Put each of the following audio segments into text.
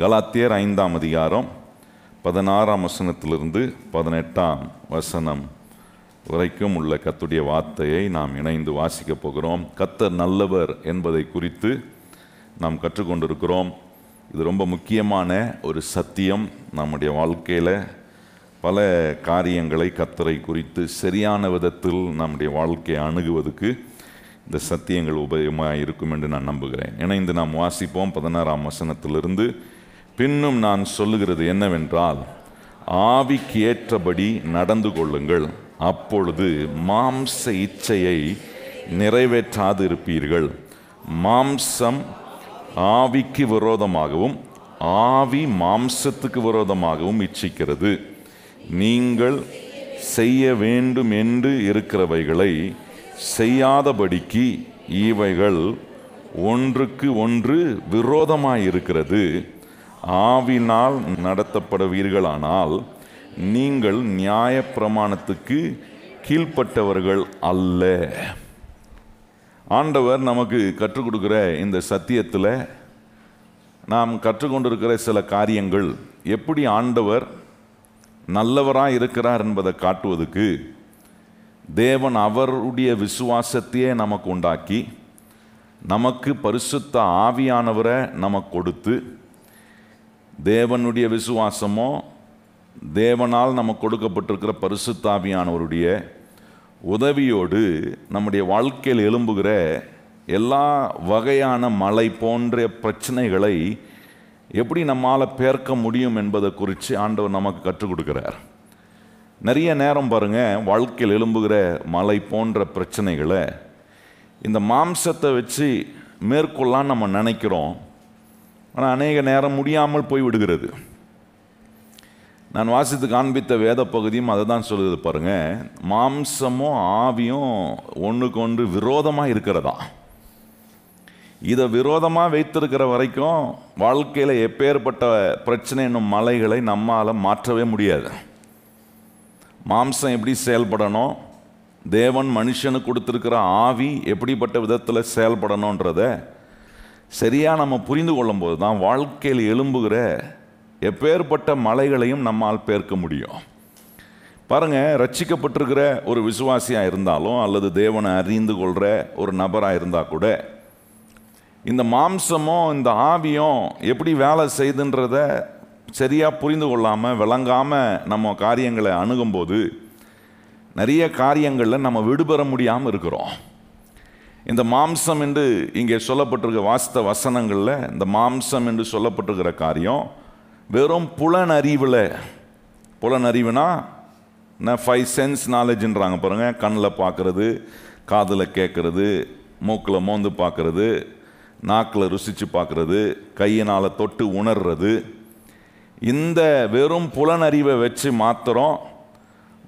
கலாத்தியர் ஐந்தாம் அதிகாரம் பதினாறாம் வசனத்திலிருந்து பதினெட்டாம் வசனம் வரைக்கும் உள்ள கத்துடைய வார்த்தையை நாம் இணைந்து வாசிக்கப் போகிறோம். கத்தர் நல்லவர் என்பதை குறித்து நாம் கற்றுக்கொண்டிருக்கிறோம். இது ரொம்ப முக்கியமான ஒரு சத்தியம் நம்முடைய வாழ்க்கையில். பல காரியங்களை கத்தரை குறித்து சரியான விதத்தில் நம்முடைய வாழ்க்கையை அணுகுவதற்கு இந்த சத்தியங்கள் உபயோகமாக இருக்கும் என்று நான் நம்புகிறேன். இணைந்து நாம் வாசிப்போம் பதினாறாம் வசனத்திலிருந்து பின்னும் நான் சொல்லுகிறது என்னவென்றால் ஆவிக்கு ஏற்றபடி நடந்து கொள்ளுங்கள். அப்பொழுது மாம்ச இச்சையை நிறைவேற்றாது இருப்பீர்கள் மாம்சம் ஆவிக்கு விரோதமாகவும் ஆவி மாம்சத்துக்கு விரோதமாகவும் இச்சிக்கிறது. நீங்கள் செய்ய வேண்டும் என்று இருக்கிறவைகளை செய்யாதபடிக்கு இவைகள் ஒன்றுக்கு ஒன்று விரோதமாயிருக்கிறது. ஆவினால் நடத்தப்படுவீர்களானால் நீங்கள் நியாயப்பிரமாணத்துக்கு கீழ்ப்பட்டவர்கள் அல்ல. ஆண்டவர் நமக்கு கற்றுக் கொடுக்குற இந்த சத்தியத்தில் நாம் கற்றுக்கொண்டிருக்கிற சில காரியங்கள் எப்படி ஆண்டவர் நல்லவராக இருக்கிறார் என்பதை காட்டுவதற்கு தேவன் அவருடைய விசுவாசத்தையே நமக்கு உண்டாக்கி நமக்கு பரிசுத்த ஆவியானவரை நமக்கு கொடுத்து தேவனுடைய விசுவாசமோ தேவனால் நமக்கு கொடுக்கப்பட்டிருக்கிற பரிசுத்தாவியானவருடைய உதவியோடு நம்முடைய வாழ்க்கையில் எழும்புகிற எல்லா வகையான மலை போன்ற பிரச்சனைகளை எப்படி நம்மால் பேர்க்க முடியும் என்பதை குறித்து ஆண்டவர் நமக்கு கற்றுக் கொடுக்குறார். நிறைய நேரம் பாருங்க வாழ்க்கையில் எழும்புகிற மலை போன்ற பிரச்சனைகளை இந்த மாம்சத்தை வச்சு மேற்கொள்ளான்னு நம்ம நினைக்கிறோம். ஆனால் அநேக நேரம் முடியாமல் போய் விடுகிறது நான் வாசித்து காண்பித்த வேத பகுதியும் அதை தான் சொல்லுது பாருங்கள் மாம்சமும் ஆவியும் ஒன்றுக்கு ஒன்று விரோதமாக இருக்கிறதா? இதை விரோதமாக வைத்திருக்கிற வரைக்கும் வாழ்க்கையில் எப்பேற்பட்ட பிரச்சனை என்னும் மலைகளை நம்மால் மாற்றவே முடியாது. மாம்சம் எப்படி செயல்படணும்? தேவன் மனுஷனுக்கு கொடுத்துருக்கிற ஆவி எப்படிப்பட்ட விதத்தில் செயல்படணுன்றதை சரியாக நம்ம புரிந்து கொள்ளும் போது தான் வாழ்க்கையில் எழும்புகிற எப்பேற்பட்ட மலைகளையும் நம்மால் பேர்க்க முடியும். பாருங்கள் ரட்சிக்கப்பட்டிருக்கிற ஒரு விசுவாசியாக இருந்தாலும் அல்லது தேவனை அறிந்து கொள்கிற ஒரு நபராக இருந்தால் கூட இந்த மாம்சமும் இந்த ஆவியும் எப்படி வேலை செய்துன்றத சரியாக புரிந்து கொள்ளாமல் விளங்காமல் நம்ம காரியங்களை அணுகும்போது நிறைய காரியங்களில் நம்ம விடுபெற முடியாமல் இருக்கிறோம். இந்த மாம்சம் என்று இங்கே சொல்லப்பட்டிருக்க வாஸ்த வசனங்களில் இந்த மாம்சம் என்று சொல்லப்பட்டிருக்கிற காரியம் வெறும் புலனறிவில். புலனறிவுனா ஃபைவ் சென்ஸ் நாலேஜ்ன்றாங்க பாருங்கள் கண்ணில் பார்க்குறது காதில் கேட்குறது மூக்கில் மோந்து பார்க்குறது நாக்கில் ருசித்து பார்க்குறது கையினால் தொட்டு உணர்றது. இந்த வெறும் புலனறிவை வச்சு மாத்திரம்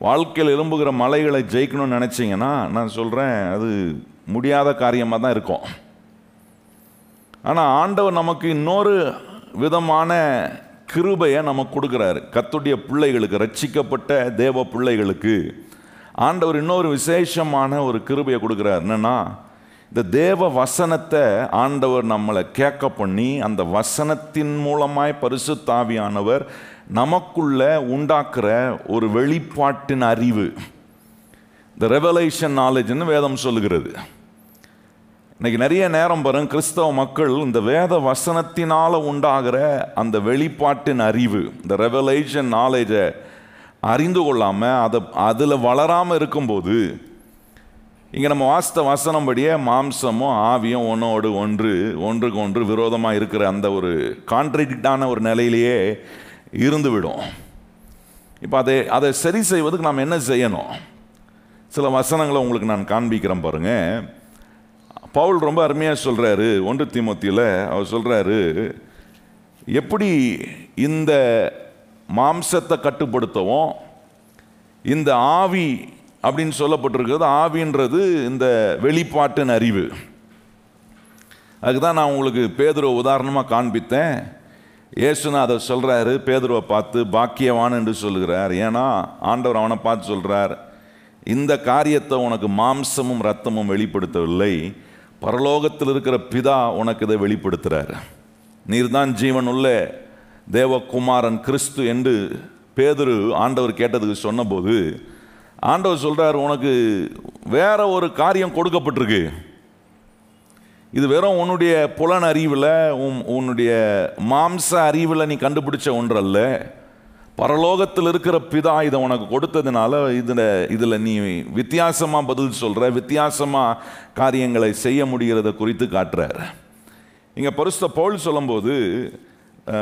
வாழ்க்கையில் எழும்புகிற மலைகளை ஜெயிக்கணும்னு நினச்சிங்கன்னா நான் சொல்கிறேன் அது முடியாத காரியமாக தான் இருக்கும். ஆனால் ஆண்டவர் நமக்கு இன்னொரு விதமான கிருபையை நமக்கு கொடுக்குறாரு. கத்துடைய பிள்ளைகளுக்கு ரட்சிக்கப்பட்ட தேவ பிள்ளைகளுக்கு ஆண்டவர் இன்னொரு விசேஷமான ஒரு கிருபையை கொடுக்குறாரு. என்னென்னா இந்த தேவ வசனத்தை ஆண்டவர் நம்மளை கேட்க பண்ணி அந்த வசனத்தின் மூலமாய் பரிசுத்தாவியானவர் நமக்குள்ள உண்டாக்குற ஒரு வெளிப்பாட்டின் அறிவு. இந்த ரெவலேஷன் நாலேஜ்னு வேதம் சொல்லுகிறது. இன்னைக்கு நிறைய நேரம் பாருங்க கிறிஸ்தவ மக்கள் இந்த வேத வசனத்தினால உண்டாகிற அந்த வெளிப்பாட்டின் அறிவு இந்த ரெவலேஷன் நாலேஜை அறிந்து கொள்ளாமல் அதை அதில் வளராமல் இருக்கும்போது இங்கே நம்ம வாஸ்த வசனம் படியே மாம்சமும் ஆவியும் ஒன்றோடு ஒன்று ஒன்றுக்கு ஒன்று விரோதமாக இருக்கிற அந்த ஒரு கான்ட்ரடிக்டான ஒரு நிலையிலேயே இருந்துவிடும். இப்போ அதை அதை சரி செய்வதுக்கு நாம் என்ன செய்யணும்? சில வசனங்களை உங்களுக்கு நான் காண்பிக்கிறேன் பாருங்கள் பவுல் ரொம்ப அருமையாக சொல்கிறாரு ஒன்று திமுத்தியில் அவர் சொல்கிறாரு எப்படி இந்த மாம்சத்தை கட்டுப்படுத்தவும் இந்த ஆவி அப்படின்னு சொல்லப்பட்டிருக்கிறது. ஆவின்றது இந்த வெளிப்பாட்டின் அறிவு. அதுக்கு தான் நான் உங்களுக்கு பேதுருவை உதாரணமாக காண்பித்தேன். இயேசுநாதர் சொல்கிறாரு பேதுருவை பார்த்து பாக்கியவான் என்று சொல்கிறார் ஏன்னா ஆண்டவர் அவனை பார்த்து சொல்கிறார் இந்த காரியத்தை உனக்கு மாம்சமும் ரத்தமும் வெளிப்படுத்தவில்லை. பரலோகத்தில் இருக்கிற பிதா உனக்கு இதை வெளிப்படுத்துகிறார் நீர்தான் ஜீவன் உள்ள தேவகுமாரன் கிறிஸ்து என்று பேதுரு ஆண்டவர் கேட்டதுக்கு சொன்னபோது ஆண்டவர் சொல்கிறார் உனக்கு வேற ஒரு காரியம் கொடுக்கப்பட்டிருக்கு. இது வெறும் உன்னுடைய புலன் அறிவில் உன் உன்னுடைய மாம்ச அறிவில் நீ கண்டுபிடிச்ச ஒன்றல்ல. பரலோகத்தில் இருக்கிற பிதா இதை உனக்கு கொடுத்ததுனால இதில் இதில் நீ வித்தியாசமாக பதில் சொல்கிற வித்தியாசமாக காரியங்களை செய்ய முடிகிறத குறித்து காட்டுறார். இங்கே பரிசுத்த பவுல் சொல்லும்போது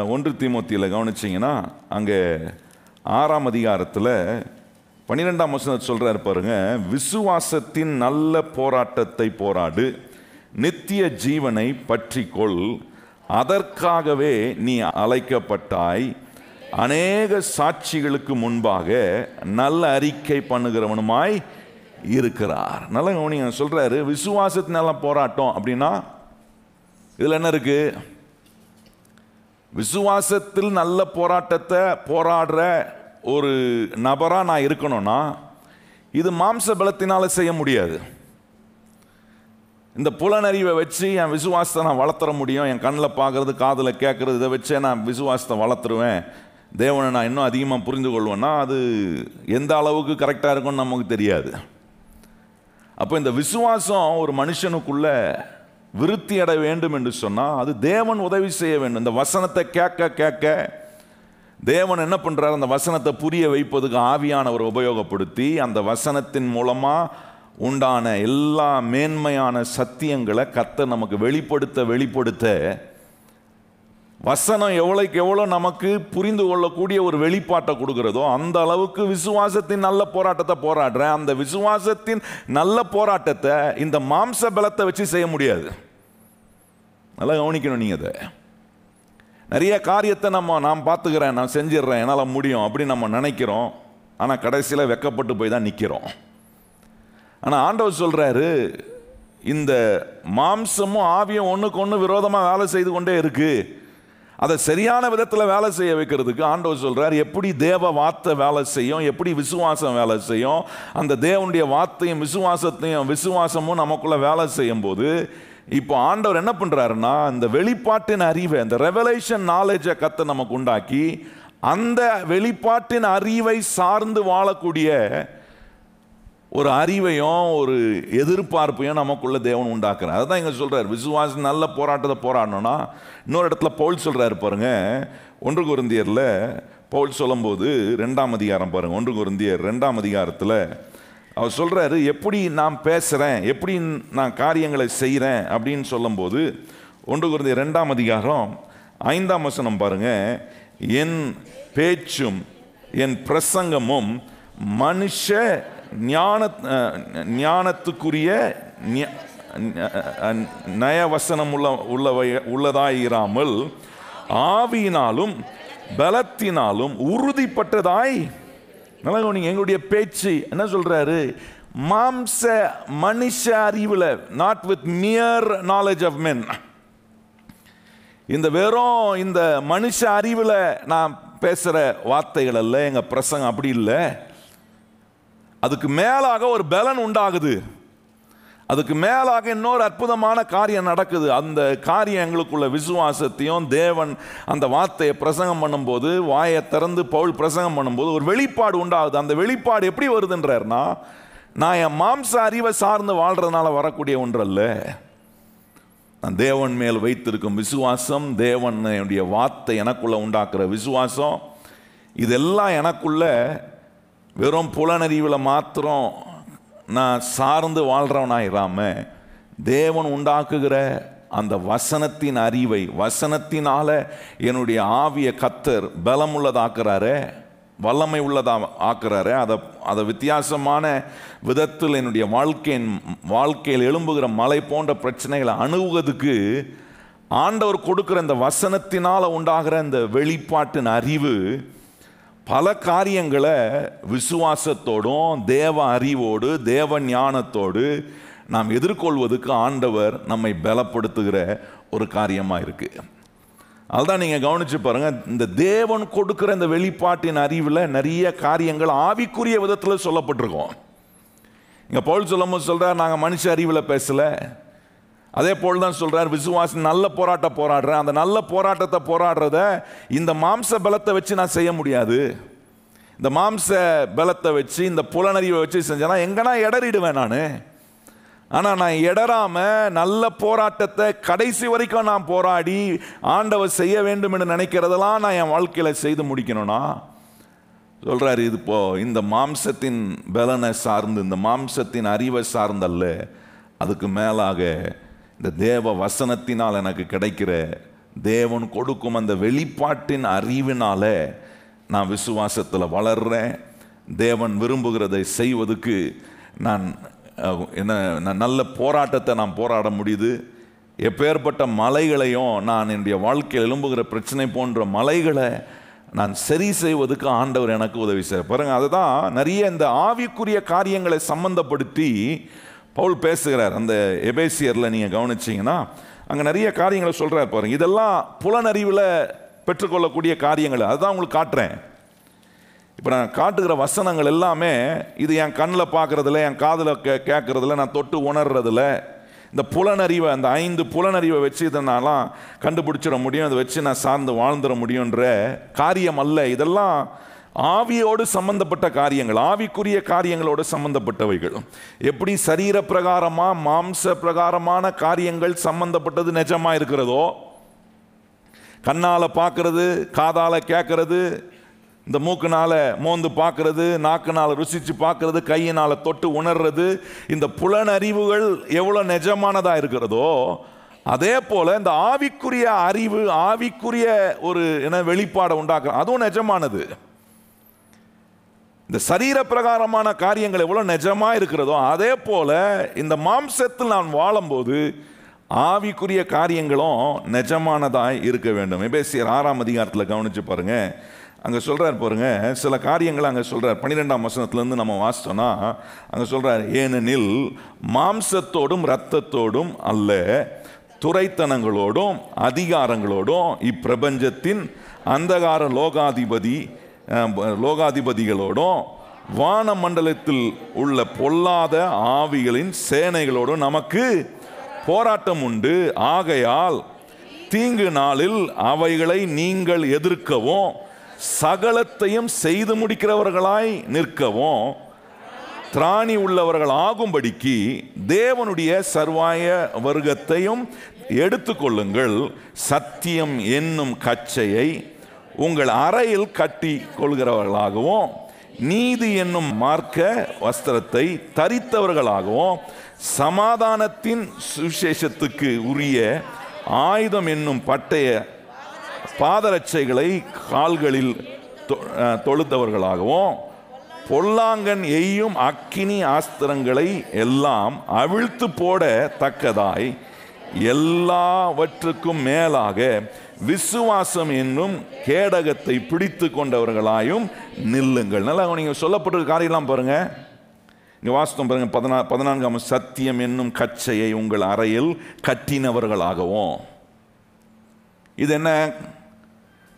ஒன்று தீமோத்தியில் கவனிச்சிங்கன்னா அங்கே ஆறாம் அதிகாரத்தில் பன்னிரெண்டாம் வசனத்தை சொல்கிறார் பாருங்க விசுவாசத்தின் நல்ல போராட்டத்தை போராடு நித்திய ஜீவனை பற்றிக்கொள் அதற்காகவே நீ அழைக்கப்பட்டாய் அநேக சாட்சிகளுக்கு முன்பாக நல்ல அறிக்கை பண்ணுகிறவனுமாய் இருக்கிறார். நல்ல கவனிங்க சொல்கிறாரு விசுவாசத்தினால போராட்டம் அப்படின்னா இதில் என்ன இருக்கு? விசுவாசத்தில் நல்ல போராட்டத்தை போராடுற ஒரு நபராக நான் இருக்கணும்னா இது மாம்ச பலத்தினால் செய்ய முடியாது. இந்த புலனறிவை வச்சு என் விசுவாசத்தை நான் வளர்த்துற முடியும் என் கண்ணில் பார்க்கறது காதில் கேட்குறது இதை வச்சே நான் விசுவாசத்தை வளர்த்துருவேன். தேவனை நான் இன்னும் அதிகமாக புரிந்து கொள்வேன்னா அது எந்த அளவுக்கு கரெக்டாக இருக்கும்னு நமக்கு தெரியாது. அப்போ இந்த விசுவாசம் ஒரு மனுஷனுக்குள்ள விருத்தி அடைய வேண்டும் என்று சொன்னால் அது தேவன் உதவி செய்ய வேண்டும். இந்த வசனத்தை கேட்க கேட்க தேவன் என்ன பண்ணுறாரு அந்த வசனத்தை புரிய வைப்பதுக்கு ஆவியானவர் உபயோகப்படுத்தி அந்த வசனத்தின் மூலமாக உண்டான எல்லா மேன்மையான சத்தியங்களை கத்த நமக்கு வெளிப்படுத்த வெளிப்படுத்த வசனம் எவ்வளோக்கு எவ்வளோ நமக்கு புரிந்து கொள்ளக்கூடிய ஒரு வெளிப்பாட்டை கொடுக்கிறதோ அந்த அளவுக்கு விசுவாசத்தின் நல்ல போராட்டத்தை போராடுறேன். அந்த விசுவாசத்தின் நல்ல போராட்டத்தை இந்த மாம்ச பலத்தை வச்சு செய்ய முடியாது. நல்லா கவனிக்கணும் நீங்கள் அதை நிறைய காரியத்தை நம்ம நான் பார்த்துக்கிறேன் நான் செஞ்சிடுறேன் என்னால் முடியும் அப்படின்னு நம்ம நினைக்கிறோம். ஆனால் கடைசியில் வெக்கப்பட்டு போய் தான் நிற்கிறோம் ஆனால் ஆண்டவர் சொல்கிறாரு இந்த மாம்சமும் ஆவியும் ஒன்றுக்கு ஒன்று விரோதமாக வேலை செய்து கொண்டே இருக்குது அதை சரியான விதத்தில் வேலை செய்ய வைக்கிறதுக்கு ஆண்டவர் சொல்கிறார் எப்படி தேவ வார்த்தை வேலை செய்யும் எப்படி விசுவாசம் வேலை செய்யும் அந்த தேவனுடைய வார்த்தையும் விசுவாசத்தையும் விசுவாசமும் நமக்குள்ளே வேலை செய்யும் போது இப்போ ஆண்டவர் என்ன பண்ணுறாருன்னா இந்த வெளிப்பாட்டின் அறிவை அந்த ரெவலேஷன் நாலேஜை கத்தை நமக்கு உண்டாக்கி அந்த வெளிப்பாட்டின் அறிவை சார்ந்து வாழக்கூடிய ஒரு அறிவையும் ஒரு எதிர்பார்ப்பையும் நமக்குள்ள தேவன் உண்டாக்குறார். அதுதான் இங்கே சொல்கிறார் விசுவாசம் நல்ல போராட்டத்தை போராடணும்னா இன்னொரு இடத்துல பவுல் சொல்கிறாரு பாருங்க. ஒன்று குருந்தியரில் பவுல் சொல்லும்போது ரெண்டாம் அதிகாரம் பாருங்கள் ஒன்று குருந்தியர் ரெண்டாம் அதிகாரத்தில் அவர் சொல்கிறாரு எப்படி நான் பேசுகிறேன் எப்படி நான் காரியங்களை செய்கிறேன் அப்படின்னு சொல்லும்போது ஒன்று குருந்தியர் ரெண்டாம் அதிகாரம் ஐந்தாம் வசனம் பாருங்க. என் பேச்சும் என் பிரசங்கமும் மனுஷ ஞான ஞானத்துக்குரிய நயவசனம் உள்ள உள்ளவை உள்ளதாயிராமல் ஆவியினாலும் பலத்தினாலும் உறுதிப்பட்டதாய் நல்லா கவனிங்க எங்களுடைய பேச்சு என்ன சொல்றாரு? மாம்ச மனுஷ அறிவில் not with mere knowledge of men இந்த வெறும் இந்த மனுஷ அறிவில் நான் பேசுகிற வார்த்தைகள் அல்ல எங்கள் பிரசங்கம் அப்படி இல்லை. அதுக்கு மேலாக ஒரு பலன் உண்டாகுது. அதுக்கு மேலாக இன்னொரு அற்புதமான காரியம் நடக்குது. அந்த காரியம் எங்களுக்குள்ள விசுவாசத்தையும் தேவன் அந்த வார்த்தையை பிரசங்கம் பண்ணும்போது வாயை திறந்து பவுல் பிரசங்கம் பண்ணும்போது ஒரு வெளிப்பாடு உண்டாகுது. அந்த வெளிப்பாடு எப்படி வருதுன்றார்னா நான் என் மாம்ச அறிவை சார்ந்து வாழ்கிறதுனால வரக்கூடிய ஒன்றல்ல. நான் தேவன் மேல் வைத்திருக்கும் விசுவாசம் தேவனுடைய வார்த்தை எனக்குள்ள உண்டாக்குற விசுவாசம் இதெல்லாம் எனக்குள்ள வெறும் புலனறிவில் மாத்திரம் நான் சார்ந்து வாழ்கிறவனாக இல்லாமல் தேவன் உண்டாக்குகிற அந்த வசனத்தின் அறிவை வசனத்தினால் என்னுடைய ஆவிய கத்தர் பலம் உள்ளதாக்குறாரு வல்லமை உள்ளதா ஆக்குறாரு. அதை அதை வித்தியாசமான விதத்தில் என்னுடைய வாழ்க்கையின் வாழ்க்கையில் எழும்புகிற மலை போன்ற பிரச்சனைகளை அணுகுவதுக்கு ஆண்டவர் கொடுக்குற இந்த வசனத்தினால் உண்டாகிற இந்த வெளிப்பாட்டின் அறிவு பல காரியங்களை விசுவாசத்தோடும் தேவ அறிவோடு தேவ ஞானத்தோடு நாம் எதிர்கொள்வதற்கு ஆண்டவர் நம்மை பலப்படுத்துகிற ஒரு காரியமாக இருக்குது அதுதான் நீங்கள் கவனிச்சு பாருங்கள் இந்த தேவன் கொடுக்குற இந்த வெளிப்பாட்டின் அறிவில் நிறைய காரியங்கள் ஆவிக்குரிய விதத்தில் சொல்லப்பட்டிருக்கோம். இங்கே பவுல் சொல்லும்போது சொல்கிறார் நாங்கள் மனுஷ அறிவில் பேசலை. அதே போல் தான் சொல்கிறார் விசுவாசி நல்ல போராட்டம் போராடுறேன். அந்த நல்ல போராட்டத்தை போராடுறத இந்த மாம்ச பலத்தை வச்சு நான் செய்ய முடியாது. இந்த மாம்ச பலத்தை வச்சு இந்த புலனறிவை வச்சு செஞ்சேன்னா எங்கன்னா இடறிடுவேன் நான். ஆனால் நான் இடராமல் நல்ல போராட்டத்தை கடைசி வரைக்கும் நான் போராடி ஆண்டவர் செய்ய வேண்டும் என்று நினைக்கிறதெல்லாம் நான் என் வாழ்க்கையில் செய்து முடிக்கணும்னா சொல்கிறார் இது இப்போ இந்த மாம்சத்தின் பலனை சார்ந்து இந்த மாம்சத்தின் அறிவை சார்ந்தல்ல அதுக்கு மேலாக இந்த தேவ வசனத்தினால் எனக்கு கிடைக்கிற தேவன் கொடுக்கும் அந்த வெளிப்பாட்டின் அறிவினால நான் விசுவாசத்தில் வளர்றேன். தேவன் விரும்புகிறதை செய்வதுக்கு நான் என்ன நல்ல போராட்டத்தை நான் போராட முடியுது. எப்பேற்பட்ட மலைகளையும் நான் என்னுடைய வாழ்க்கையில் எழும்புகிற பிரச்சனை போன்ற மலைகளை நான் சரி செய்வதுக்கு ஆண்டவர் எனக்கு உதவி செய்ய பாருங்கள் அதுதான் நிறைய இந்த ஆவிக்குரிய காரியங்களை சம்பந்தப்படுத்தி பவுல் பேசுகிறார் அந்த எபேசியரில் நீங்கள் கவனிச்சீங்கன்னா அங்கே நிறைய காரியங்களை சொல்கிறார் பாருங்க. இதெல்லாம் புலனறிவில் பெற்றுக்கொள்ளக்கூடிய காரியங்கள். அதுதான் உங்களுக்கு காட்டுறேன். இப்போ நான் காட்டுகிற வசனங்கள் எல்லாமே இது என் கண்ணில் பார்க்குறதுல என் காதில் கே கேட்குறதுல நான் தொட்டு உணர்றதில்ல இந்த புலனறிவை அந்த ஐந்து புலனறிவை வச்சு இதனாலாம் கண்டுபிடிச்சிட முடியும். அதை வச்சு நான் சார்ந்து வாழ்ந்துட முடியுன்ற காரியம் அல்ல. இதெல்லாம் ஆவியோடு சம்பந்தப்பட்ட காரியங்கள் ஆவிக்குரிய காரியங்களோடு சம்பந்தப்பட்டவைகள். எப்படி சரீர பிரகாரமாக மாம்ச பிரகாரமான காரியங்கள் சம்பந்தப்பட்டது நிஜமாக இருக்கிறதோ கண்ணால் பார்க்கறது காதால் கேட்கறது இந்த மூக்குனால் மோந்து பார்க்கறது நாக்குனால் ருசித்து பார்க்கறது கையினால் தொட்டு உணர்றது இந்த புலனறிவுகள் எவ்வளோ நிஜமானதாக இருக்கிறதோ அதே போல் இந்த ஆவிக்குரிய அறிவு ஆவிக்குரிய ஒரு என்ன வெளிப்பாடை உண்டாக்குற அதுவும் நிஜமானது. இந்த சரீர பிரகாரமான காரியங்கள் எவ்வளோ நிஜமாக இருக்கிறதோ அதே போல் இந்த மாம்சத்தில் நான் வாழும்போது ஆவிக்குரிய காரியங்களும் நிஜமானதாக இருக்க வேண்டும். எபேசியர் ஆறாம் அதிகாரத்தில் கவனித்து பாருங்கள் அங்கே சொல்கிறார் பாருங்க சில காரியங்களை அங்கே சொல்கிறார் பன்னிரெண்டாம் வசனத்துலேருந்து நம்ம வாசித்தோம்னா அங்கே சொல்கிறார் ஏனெனில் மாம்சத்தோடும் இரத்தத்தோடும் அல்ல துரைத்தனங்களோடும் அதிகாரங்களோடும் இப்பிரபஞ்சத்தின் அந்தகார லோகாதிபதி லோகாதிபதிகளோடும் வான மண்டலத்தில் உள்ள பொல்லாத ஆவிகளின் சேனைகளோடும் நமக்கு போராட்டம் உண்டு. ஆகையால் தீங்கு நாளில் அவைகளை நீங்கள் எதிர்க்கவும் சகலத்தையும் செய்து முடிக்கிறவர்களாய் நிற்கவும் திராணி உள்ளவர்கள் ஆகும்படிக்கு தேவனுடைய சர்வாய வர்க்கத்தையும் எடுத்துக்கொள்ளுங்கள். சத்தியம் என்னும் கச்சையை உங்கள் அறையில் கட்டி கொள்கிறவர்களாகவும் நீதி என்னும் மார்க்க வஸ்திரத்தை தரித்தவர்களாகவும் சமாதானத்தின் சுவிசேஷத்துக்கு உரிய ஆயுதம் என்னும் பட்டய பாதரட்சைகளை கால்களில் தொ- தொழுத்தவர்களாகவும் பொல்லாங்கன் எய்யும் அக்கினி ஆஸ்திரங்களை எல்லாம் அவிழ்த்து போட தக்கதாய் எல்லாவற்றுக்கும் மேலாக விசுவாசம் என்னும் கேடகத்தை பிடித்து கொண்டவர்களாயும் நில்லுங்கள். நல்லா நீங்கள் சொல்லப்பட்டிருக்க காரியெல்லாம் பாருங்க. இங்கே வாஸ்தவம் பாருங்க பதினா பதினான்காம் சத்தியம் என்னும் கச்சையை உங்கள் அறையில் கட்டினவர்களாகவும். இது என்ன?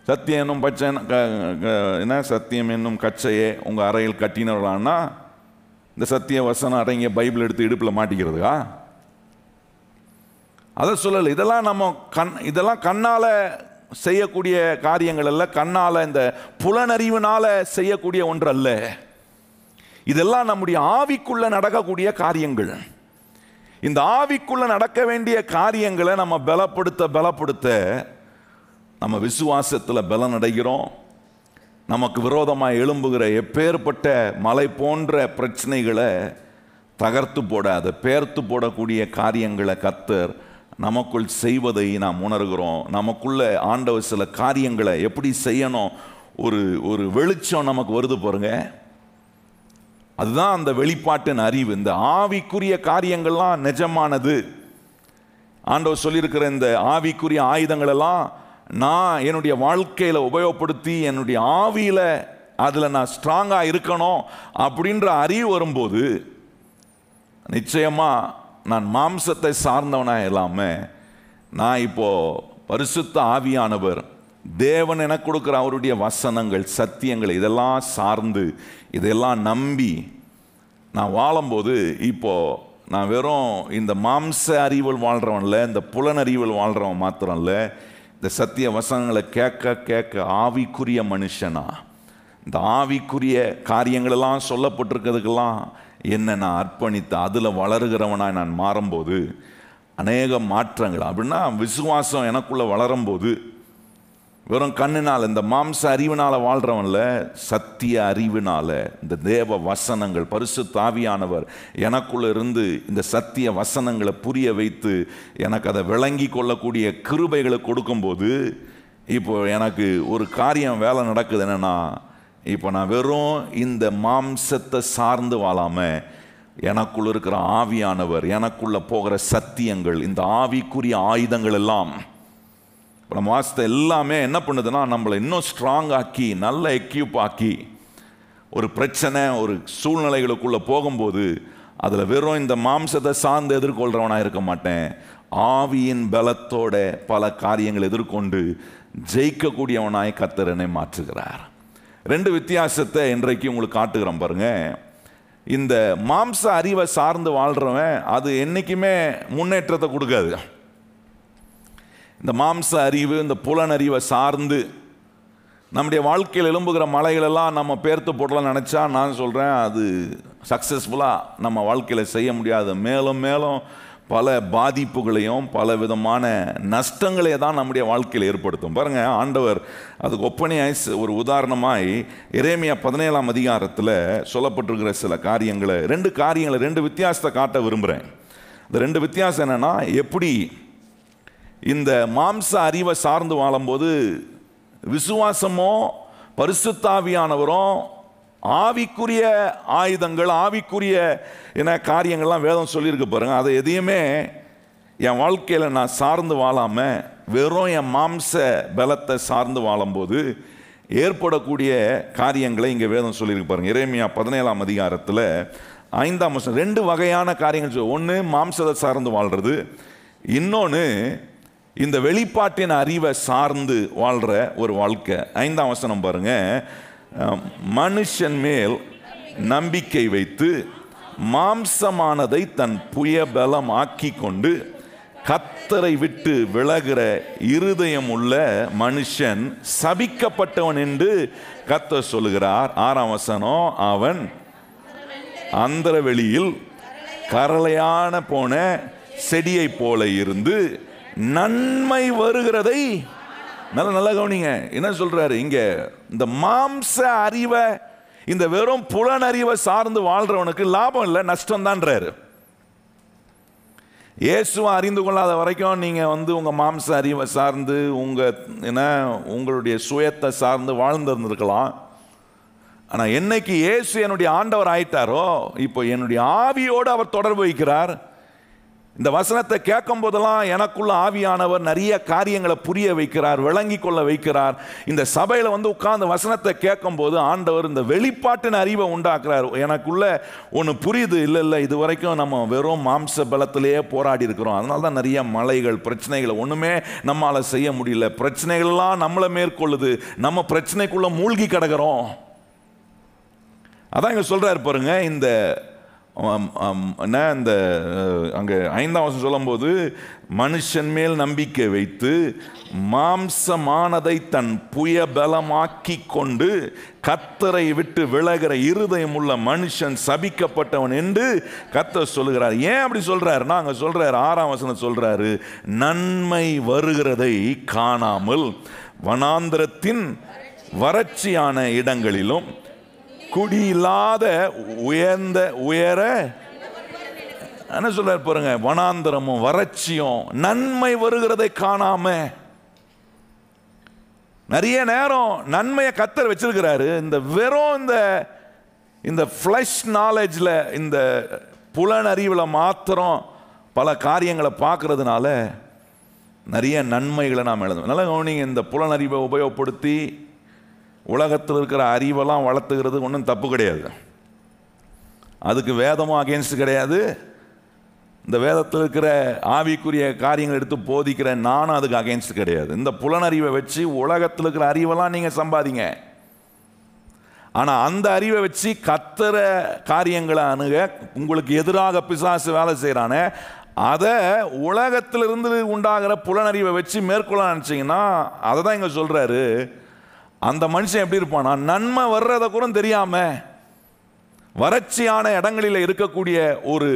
சத்தியம் என்னும் பச்சை க- க- என்ன? சத்தியம் என்னும் கச்சையை உங்கள் அறையில் கட்டினவர்களான்னா இந்த சத்திய வசனம் அடங்கிய பைபிள் எடுத்து இடுப்பில் மாட்டிக்கிறதுக்கா? அதை சொல்லலை. இதெல்லாம் நம்ம கண் இதெல்லாம் கண்ணால் செய்யக்கூடிய காரியங்கள் அல்ல. கண்ணால் இந்த புலனறிவினால் செய்யக்கூடிய ஒன்று அல்ல. இதெல்லாம் நம்முடைய ஆவிக்குள்ள நடக்கக்கூடிய காரியங்கள். இந்த ஆவிக்குள்ள நடக்க வேண்டிய காரியங்களை நம்ம பலப்படுத்த பலப்படுத்த நம்ம விசுவாசத்தில் பலன் அடைகிறோம் நமக்கு விரோதமாக எழும்புகிற எப்பேற்பட்ட மலை போன்ற பிரச்சனைகளை தகர்த்து போட அதை பேர்த்து போடக்கூடிய காரியங்களை கத்தர் நமக்குள் செய்வதை நாம் உணர்கிறோம். நமக்குள்ள ஆண்டவர் சில காரியங்களை எப்படி செய்யணும்? ஒரு ஒரு வெளிச்சம் நமக்கு வருது பாருங்க. அதுதான் அந்த வெளிப்பாட்டின் அறிவு. இந்த ஆவிக்குரிய காரியங்கள்லாம் நிஜமானது. ஆண்டவர் சொல்லியிருக்கிற இந்த ஆவிக்குரிய ஆயுதங்கள் எல்லாம் நான் என்னுடைய வாழ்க்கையில் உபயோகப்படுத்தி என்னுடைய ஆவியில் அதில் நான் ஸ்ட்ராங்காக இருக்கணும் அப்படின்ற அறிவு வரும்போது நிச்சயமாக நான் மாம்சத்தை சார்ந்தவனாக இல்லாமல் நான் இப்போது பரிசுத்த ஆவியானவர் தேவன் எனக்கு கொடுக்குற அவருடைய வசனங்கள் சத்தியங்கள் இதெல்லாம் சார்ந்து இதெல்லாம் நம்பி நான் வாழும்போது இப்போது நான் வெறும் இந்த மாம்ச அறிவில் வாழ்கிறவன்ல இந்த புலனறிவில் வாழ்கிறவன் மாத்திரம் இல்லை இந்த சத்திய வசனங்களை கேட்க கேட்க ஆவிக்குரிய மனுஷனா. இந்த ஆவிக்குரிய காரியங்களெல்லாம் சொல்லப்பட்டிருக்கிறதுக்கெல்லாம் என்னை நான் அர்ப்பணித்து அதில் வளருகிறவனாய் நான் மாறும்போது அநேக மாற்றங்கள். அப்படின்னா விசுவாசம் எனக்குள்ளே வளரும்போது வெறும் கண்ணினால் இந்த மாம்ச அறிவினால் வாழ்கிறவன்ல சத்திய அறிவினால் இந்த தேவ வசனங்கள் பரிசு தாவியானவர் எனக்குள்ள இருந்து இந்த சத்திய வசனங்களை புரிய வைத்து எனக்கு அதை விளங்கி கொள்ளக்கூடிய கிருபைகளை கொடுக்கும்போது இப்போ எனக்கு ஒரு காரியம் வேலை நடக்குது என்னென்னா இப்போ நான் வெறும் இந்த மாம்சத்தை சார்ந்து வாழாமல் எனக்குள்ள இருக்கிற ஆவியானவர் எனக்குள்ள போகிற சத்தியங்கள் இந்த ஆவிக்குரிய ஆயுதங்கள் எல்லாம் இப்போ நம்ம வாசத்தை எல்லாமே என்ன பண்ணுதுன்னா நம்மளை இன்னும் ஸ்ட்ராங் ஆக்கி நல்ல எக்யூப் ஆக்கி ஒரு பிரச்சனை ஒரு சூழ்நிலைகளுக்குள்ளே போகும்போது அதில் வெறும் இந்த மாம்சத்தை சார்ந்து எதிர்கொள்கிறவனாக இருக்க மாட்டேன். ஆவியின் பலத்தோட பல காரியங்கள் எதிர்கொண்டு ஜெயிக்கக்கூடியவனாய் கத்தரனை மாற்றுகிறார். ரெண்டு வித்தியாசத்தை இன்றைக்கு உங்களுக்கு காட்டுகிறேன் பாருங்க. இந்த மாம்ச அறிவை சார்ந்து வாழ்கிறவன் அது என்றைக்குமே முன்னேற்றத்தை கொடுக்காது. இந்த மாம்ச அறிவு இந்த புலனறிவை சார்ந்து நம்முடைய வாழ்க்கையில் எழும்புகிற மலைகளெல்லாம் நம்ம பேர்த்து போடலாம் நினச்சா நான் சொல்கிறேன் அது சக்ஸஸ்ஃபுல்லாக நம்ம வாழ்க்கையில் செய்ய முடியாது. மேலும் மேலும் பல பாதிப்புகளையும் பல விதமான நஷ்டங்களை தான் நம்முடைய வாழ்க்கையில் ஏற்படுத்தும். பாருங்கள் ஆண்டவர் அதுக்கு ஒப்பனையாய் ஒரு உதாரணமாய் இறைமையா பதினேழாம் அதிகாரத்தில் சொல்லப்பட்டிருக்கிற சில காரியங்களை ரெண்டு காரியங்களை ரெண்டு வித்தியாசத்தை காட்ட விரும்புகிறேன் இந்த ரெண்டு வித்தியாசம் என்னென்னா எப்படி இந்த மாம்ச அறிவை சார்ந்து வாழும்போது விசுவாசமோ பரிசுத்தாவியானவரும் ஆவிக்குரிய ஆயுதங்கள் ஆவிக்குரிய என்ன காரியங்கள்லாம் வேதம் சொல்லியிருக்கு பாருங்கள் அதை எதையுமே என் வாழ்க்கையில் நான் சார்ந்து வாழாமல் வெறும் என் மாம்ச பலத்தை சார்ந்து வாழும்போது ஏற்படக்கூடிய காரியங்களை இங்கே வேதம் சொல்லியிருக்கு பாருங்க. இறைமையா பதினேழாம் அதிகாரத்தில் ஐந்தாம் வருஷம் ரெண்டு வகையான காரியங்கள் ஒன்று மாம்சத்தை சார்ந்து வாழ்கிறது இன்னொன்று இந்த வெளிப்பாட்டின் அறிவை சார்ந்து வாழ்கிற ஒரு வாழ்க்கை. ஐந்தாம் வசனம் பாருங்கள் மனுஷன் மேல் நம்பிக்கை வைத்து மாம்சமானதை தன் புயபலம் ஆக்கி கொண்டு கத்தரை விட்டு விலகிற இருதயம் உள்ள மனுஷன் சபிக்கப்பட்டவன் என்று கத்தர் சொல்லுகிறார். ஆறாம் வசனம் அவன் அந்தர வெளியில் கரளையான போன செடியை போல இருந்து நன்மை வருகிறதை நல்ல நல்லா கவனிங்க. என்ன சொல்றாரு? இங்க இந்த மாம்ச அறிவை இந்த வெறும் புலனறிவை சார்ந்து வாழ்றவனுக்கு லாபம் இல்லை நஷ்டம் தான்றாரு இயேசுவை அறிந்து கொள்ளாத வரைக்கும் நீங்கள் வந்து உங்கள் மாம்ச அறிவை சார்ந்து உங்கள் என்ன உங்களுடைய சுயத்தை சார்ந்து வாழ்ந்திருந்திருக்கலாம். ஆனால் என்னைக்கு இயேசு என்னுடைய ஆண்டவர் ஆயிட்டாரோ இப்போ என்னுடைய ஆவியோடு அவர் தொடர்பு வைக்கிறார் இந்த வசனத்தை கேட்கும் போதெல்லாம் எனக்குள்ள ஆவியானவர் நிறைய காரியங்களை புரிய வைக்கிறார் விளங்கி கொள்ள வைக்கிறார். இந்த சபையில் வந்து உட்கார்ந்து வசனத்தை கேட்கும் போது ஆண்டவர் இந்த வெளிப்பாட்டின் அறிவை உண்டாக்குறார். எனக்குள்ள ஒன்று புரியுது இல்லை இல்லை இது வரைக்கும் நம்ம வெறும் மாம்ச பலத்திலேயே போராடி இருக்கிறோம். அதனால தான் நிறைய மலைகள் பிரச்சனைகளை ஒன்றுமே நம்மளால் செய்ய முடியல. பிரச்சனைகள்லாம் நம்மளை மேற்கொள்ளுது. நம்ம பிரச்சனைக்குள்ள மூழ்கி கிடக்கிறோம். அதான் இங்கே சொல்கிறாரு பாருங்க இந்த என்ன இந்த அங்கே ஐந்தாம் வருஷம் சொல்லும்போது மனுஷன் மேல் நம்பிக்கை வைத்து மாம்சமானதை தன் புய பலமாக்கி கொண்டு கத்தரை விட்டு விலகிற இருதயம் உள்ள மனுஷன் சபிக்கப்பட்டவன் என்று கத்தர் சொல்லுகிறார். ஏன் அப்படி சொல்கிறாருன்னா அங்கே சொல்கிறார் ஆறாம் வசனம் சொல்கிறாரு நன்மை வருகிறதை காணாமல் வனாந்திரத்தின் வறட்சியான இடங்களிலும் குடியில்லாத உயர்ந்த உயர என்ன சொல்ல பாருங்க வனாந்திரமும் வறட்சியும் நன்மை வருகிறதை காணாம. நிறைய நேரம் நன்மையை கத்தர் வச்சிருக்கிறாரு. இந்த வெறும் இந்த இந்த ஃப்ளஷ் நாலேஜில் இந்த புலனறிவில் மாத்திரம் பல காரியங்களை பார்க்கறதுனால நிறைய நன்மைகளை நாம் எழுதுவோம். நல்லா கவனிங்க இந்த புலனறிவை உபயோகப்படுத்தி உலகத்தில் இருக்கிற அறிவெல்லாம் வளர்த்துக்கிறது ஒன்றும் தப்பு கிடையாது. அதுக்கு வேதமும் அகேன்ஸ்ட் கிடையாது. இந்த வேதத்தில் இருக்கிற ஆவிக்குரிய காரியங்கள் எடுத்து போதிக்கிற நானும் அதுக்கு அகேன்ஸ்ட் கிடையாது. இந்த புலனறிவை வச்சு உலகத்தில் இருக்கிற அறிவெல்லாம் நீங்கள் சம்பாதிங்க. ஆனால் அந்த அறிவை வச்சு கத்துற காரியங்களை அணுக உங்களுக்கு எதிராக பிசாசு வேலை செய்கிறானே அதை உலகத்திலிருந்து உண்டாகிற புலனறிவை வச்சு மேற்கொள்ள நினச்சிங்கன்னா அதை தான் இங்கே சொல்கிறாரு அந்த மனுஷன் எப்படி இருப்பானா? நன்மை வர்றதை கூட தெரியாமல் வறட்சியான இடங்களில் இருக்கக்கூடிய ஒரு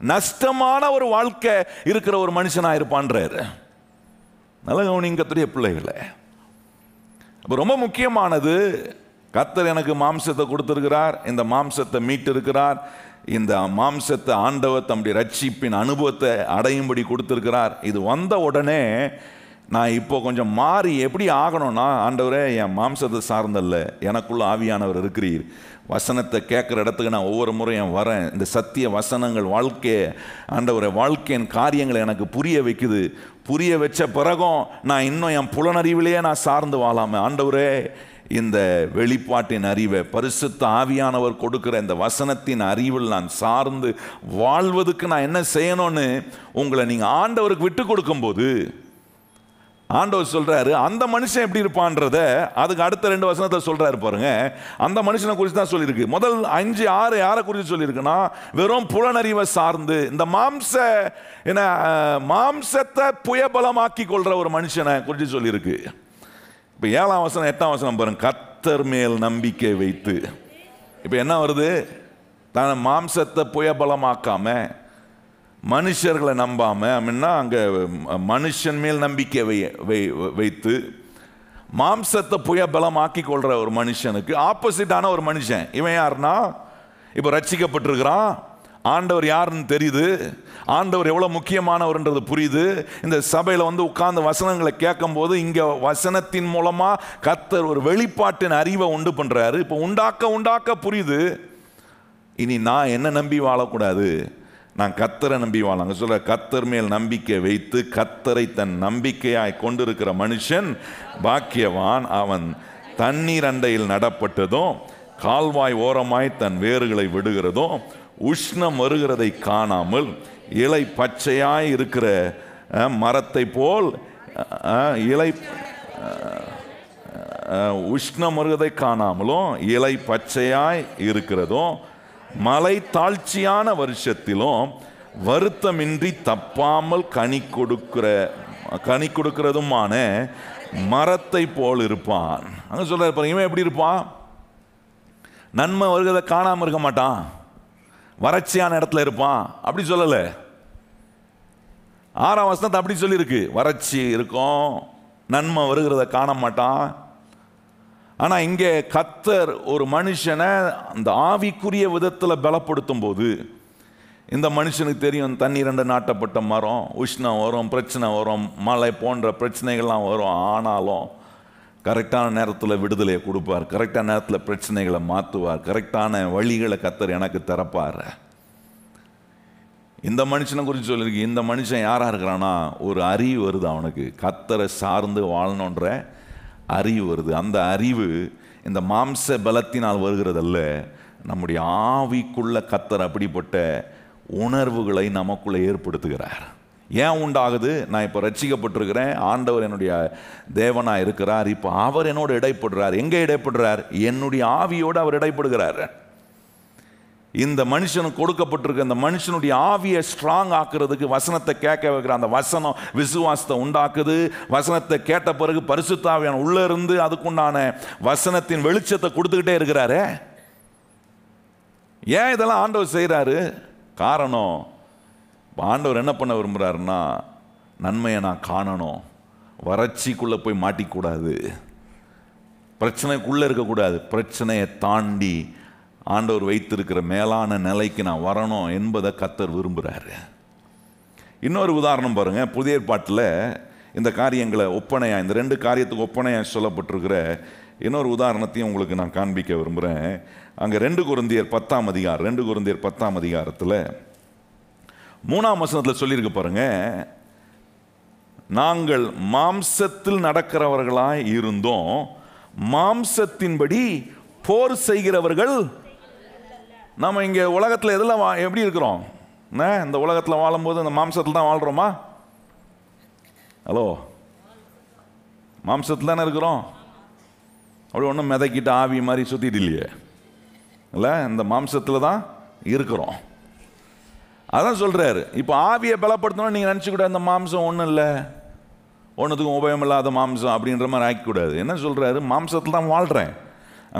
நஷ்டமான ஒரு வாழ்க்கை இருக்கிற ஒரு மனுஷனாக இருப்பான்றாரு. நல்ல கவனிங்கத்துடைய பிள்ளைகளை. அப்போ ரொம்ப முக்கியமானது கத்தர் எனக்கு மாம்சத்தை கொடுத்துருக்கிறார் இந்த மாம்சத்தை மீட்டிருக்கிறார் இந்த மாம்சத்தை ஆண்டவர் தம்முடைய ரட்சிப்பின் அனுபவத்தை அடையும்படி கொடுத்துருக்கிறார். இது வந்த உடனே நான் இப்போ கொஞ்சம் மாறி எப்படி ஆகணும்னா ஆண்டவரே என் மாம்சத்தை சார்ந்தல்ல. எனக்குள்ள ஆவியானவர் இருக்கிறீர். வசனத்தை கேட்குற இடத்துக்கு நான் ஒவ்வொரு முறையும் வரேன். இந்த சத்திய வசனங்கள் வாழ்க்கையை ஆண்டவரை வாழ்க்கையின் காரியங்களை எனக்கு புரிய வைக்குது. புரிய வச்ச பிறகும் நான் இன்னும் என் புலனறிவிலேயே நான் சார்ந்து வாழாம ஆண்டவரே இந்த வெளிப்பாட்டின் அறிவை பரிசுத்த ஆவியானவர் கொடுக்கிற இந்த வசனத்தின் அறிவில் நான் சார்ந்து வாழ்வதுக்கு நான் என்ன செய்யணும்னு உங்களை நீங்கள் ஆண்டவருக்கு விட்டு கொடுக்கும்போது ஆண்டவர் சொல்றாரு அந்த மனுஷன் எப்படி இருப்பான்றத அதுக்கு அடுத்த ரெண்டு வசனத்தை சொல்றாரு பாருங்க. அந்த மனுஷனை குறித்து தான் சொல்லியிருக்கு. முதல் அஞ்சு ஆறு யாரை குறித்து சொல்லியிருக்குன்னா வெறும் புலனறிவை சார்ந்து இந்த மாம்ச என்ன மாம்சத்தை புயபலமாக்கி கொள்ற ஒரு மனுஷனை குறித்து சொல்லியிருக்கு. இப்போ ஏழாம் வசனம் எட்டாம் வசனம் பாருங்க. கத்தர் மேல் நம்பிக்கை வைத்து. இப்போ என்ன வருது? தான் மாம்சத்தை புயபலமாக்காமல் மனுஷர்களை நம்பாமல் அப்படின்னா அங்கே மனுஷன் மேல் நம்பிக்கை வை வை- வைத்து மாம்சத்தை புய பலமாக்கி கொள்கிற ஒரு மனுஷனுக்கு ஆப்போசிட்டான ஒரு மனுஷன். இவன் யாருன்னா இப்போ ரட்சிக்கப்பட்டிருக்கிறான். ஆண்டவர் யாருன்னு தெரியுது. ஆண்டவர் எவ்வளோ முக்கியமானவர்ன்றது புரியுது. இந்த சபையில் வந்து உட்கார்ந்து வசனங்களை கேட்கும்போது இங்கே வசனத்தின் மூலமாக கத்தர் ஒரு வெளிப்பாட்டின் அறிவை உண்டு பண்ணுறாரு இப்போ உண்டாக்க உண்டாக்க புரியுது. இனி நான் என்ன நம்பி வாழக்கூடாது? நான் கத்தரை நம்பி வாழாங்க சொல்ல கத்தர் மேல் நம்பிக்கை வைத்து கத்தரை தன் நம்பிக்கையாய் கொண்டிருக்கிற மனுஷன் பாக்கியவான். அவன் தண்ணீர் அண்டையில் நடப்பட்டதும் கால்வாய் ஓரமாய் தன் வேர்களை விடுகிறதும் உஷ்ணம் வருகிறதை காணாமல் இலை பச்சையாய் இருக்கிற மரத்தை போல் இலை உஷ்ணம் வருகிறதை காணாமலும் இலை பச்சையாய் இருக்கிறதும் மலை தாழ்ச்சியான வருஷத்திலும் வருத்தமின்றி தப்பாமல் கனி கொடுக்கிற கனி கொடுக்கிறதுமான மரத்தை போல் இருப்பான். அங்கே சொல்றாரு பாருங்க இவன் எப்படி இருப்பான்? நன்மை வருகிறத காணாமல் இருக்க மாட்டான். வறட்சியான இடத்துல இருப்பான். அப்படி சொல்லலை. ஆறாம் வசனத்தை அப்படி சொல்லியிருக்கு. வறட்சி இருக்கும் நன்மை வருகிறத காண மாட்டான். ஆனால் இங்கே கத்தர் ஒரு மனுஷனை அந்த ஆவிக்குரிய விதத்தில் பலப்படுத்தும் போது இந்த மனுஷனுக்கு தெரியும் தண்ணி ரெண்டு நாட்டப்பட்ட மரம் உஷ்ணம் வரும் பிரச்சனை வரும் மழை போன்ற பிரச்சனைகள்லாம் வரும். ஆனாலும் கரெக்டான நேரத்தில் விடுதலையை கொடுப்பார். கரெக்டான நேரத்தில் பிரச்சனைகளை மாற்றுவார் கரெக்டான வழிகளை கத்தர் எனக்கு திறப்பார். இந்த மனுஷனை குறித்து சொல்லியிருக்கு. இந்த மனுஷன் யாராக இருக்கிறான்னா ஒரு அறிவு வருது அவனுக்கு. கத்தரை சார்ந்து வாழணுன்ற அறிவு வருது. அந்த அறிவு இந்த மாம்ச பலத்தினால் வருகிறதல்ல. நம்முடைய ஆவிக்குள்ள கத்தர் அப்படிப்பட்ட உணர்வுகளை நமக்குள்ளே ஏற்படுத்துகிறார். ஏன் உண்டாகுது? நான் இப்போ ரட்சிக்கப்பட்டிருக்கிறேன். ஆண்டவர் என்னுடைய தேவனாக இருக்கிறார். இப்போ அவர் என்னோட இடைப்படுறார். எங்கே இடைப்படுறார்? என்னுடைய ஆவியோடு அவர் இடைப்படுகிறார். இந்த மனுஷனுக்கு கொடுக்கப்பட்டிருக்க இந்த மனுஷனுடைய ஆவியை ஸ்ட்ராங் ஆக்குறதுக்கு வசனத்தை கேட்க வைக்கிற அந்த வசனம் விசுவாசத்தை உண்டாக்குது. வசனத்தை கேட்ட பிறகு பரிசுத்தாவியான உள்ள இருந்து அதுக்குண்டான வசனத்தின் வெளிச்சத்தை கொடுத்துக்கிட்டே இருக்கிறாரே. ஏன் இதெல்லாம் ஆண்டவர் செய்கிறாரு? காரணம் ஆண்டவர் என்ன பண்ண விரும்புகிறாருன்னா நன்மையை நான் காணணும். வறட்சிக்குள்ளே போய் மாட்டிக்கூடாது. பிரச்சனைக்குள்ளே இருக்கக்கூடாது. பிரச்சனையை தாண்டி ஆண்டவர் வைத்திருக்கிற மேலான நிலைக்கு நான் வரணும் என்பதை கத்தர் விரும்புகிறாரு இன்னொரு உதாரணம் பாருங்கள் புதிய ஏற்பாட்டில் இந்த காரியங்களை ஒப்பனையாக இந்த ரெண்டு காரியத்துக்கு ஒப்பனையாக சொல்லப்பட்டிருக்கிற இன்னொரு உதாரணத்தையும் உங்களுக்கு நான் காண்பிக்க விரும்புகிறேன் அங்கே ரெண்டு குருந்தியர் பத்தாம் அதிகாரம் ரெண்டு குருந்தியர் பத்தாம் அதிகாரத்தில் மூணாம் வசனத்தில் சொல்லியிருக்கு பாருங்க நாங்கள் மாம்சத்தில் நடக்கிறவர்களாய் இருந்தோம். மாம்சத்தின்படி போர் செய்கிறவர்கள் நம்ம இங்கே உலகத்தில் எதில் வா எப்படி இருக்கிறோம்? என்ன? இந்த உலகத்தில் வாழும்போது இந்த மாம்சத்தில் தான் வாழ்கிறோமா ஹலோ மாம்சத்தில் தானே இருக்கிறோம்? அப்படி ஒன்றும் மிதக்கிட்டு ஆவி மாதிரி சுற்றிட்டு இல்லையே. இல்லை? இந்த மாம்சத்தில் தான் இருக்கிறோம். அதான் சொல்கிறாரு இப்போ ஆவியை பலப்படுத்தணும்னு நீங்கள் நினச்சிக்கூட இந்த மாம்சம் ஒன்றும் இல்லை. ஒன்றுத்துக்கும் உபயம் இல்லாத மாம்சம் அப்படின்ற மாதிரி ஆக்கிக்கூடாது என்ன சொல்கிறாரு மாம்சத்தில் தான் வாழ்கிறேன்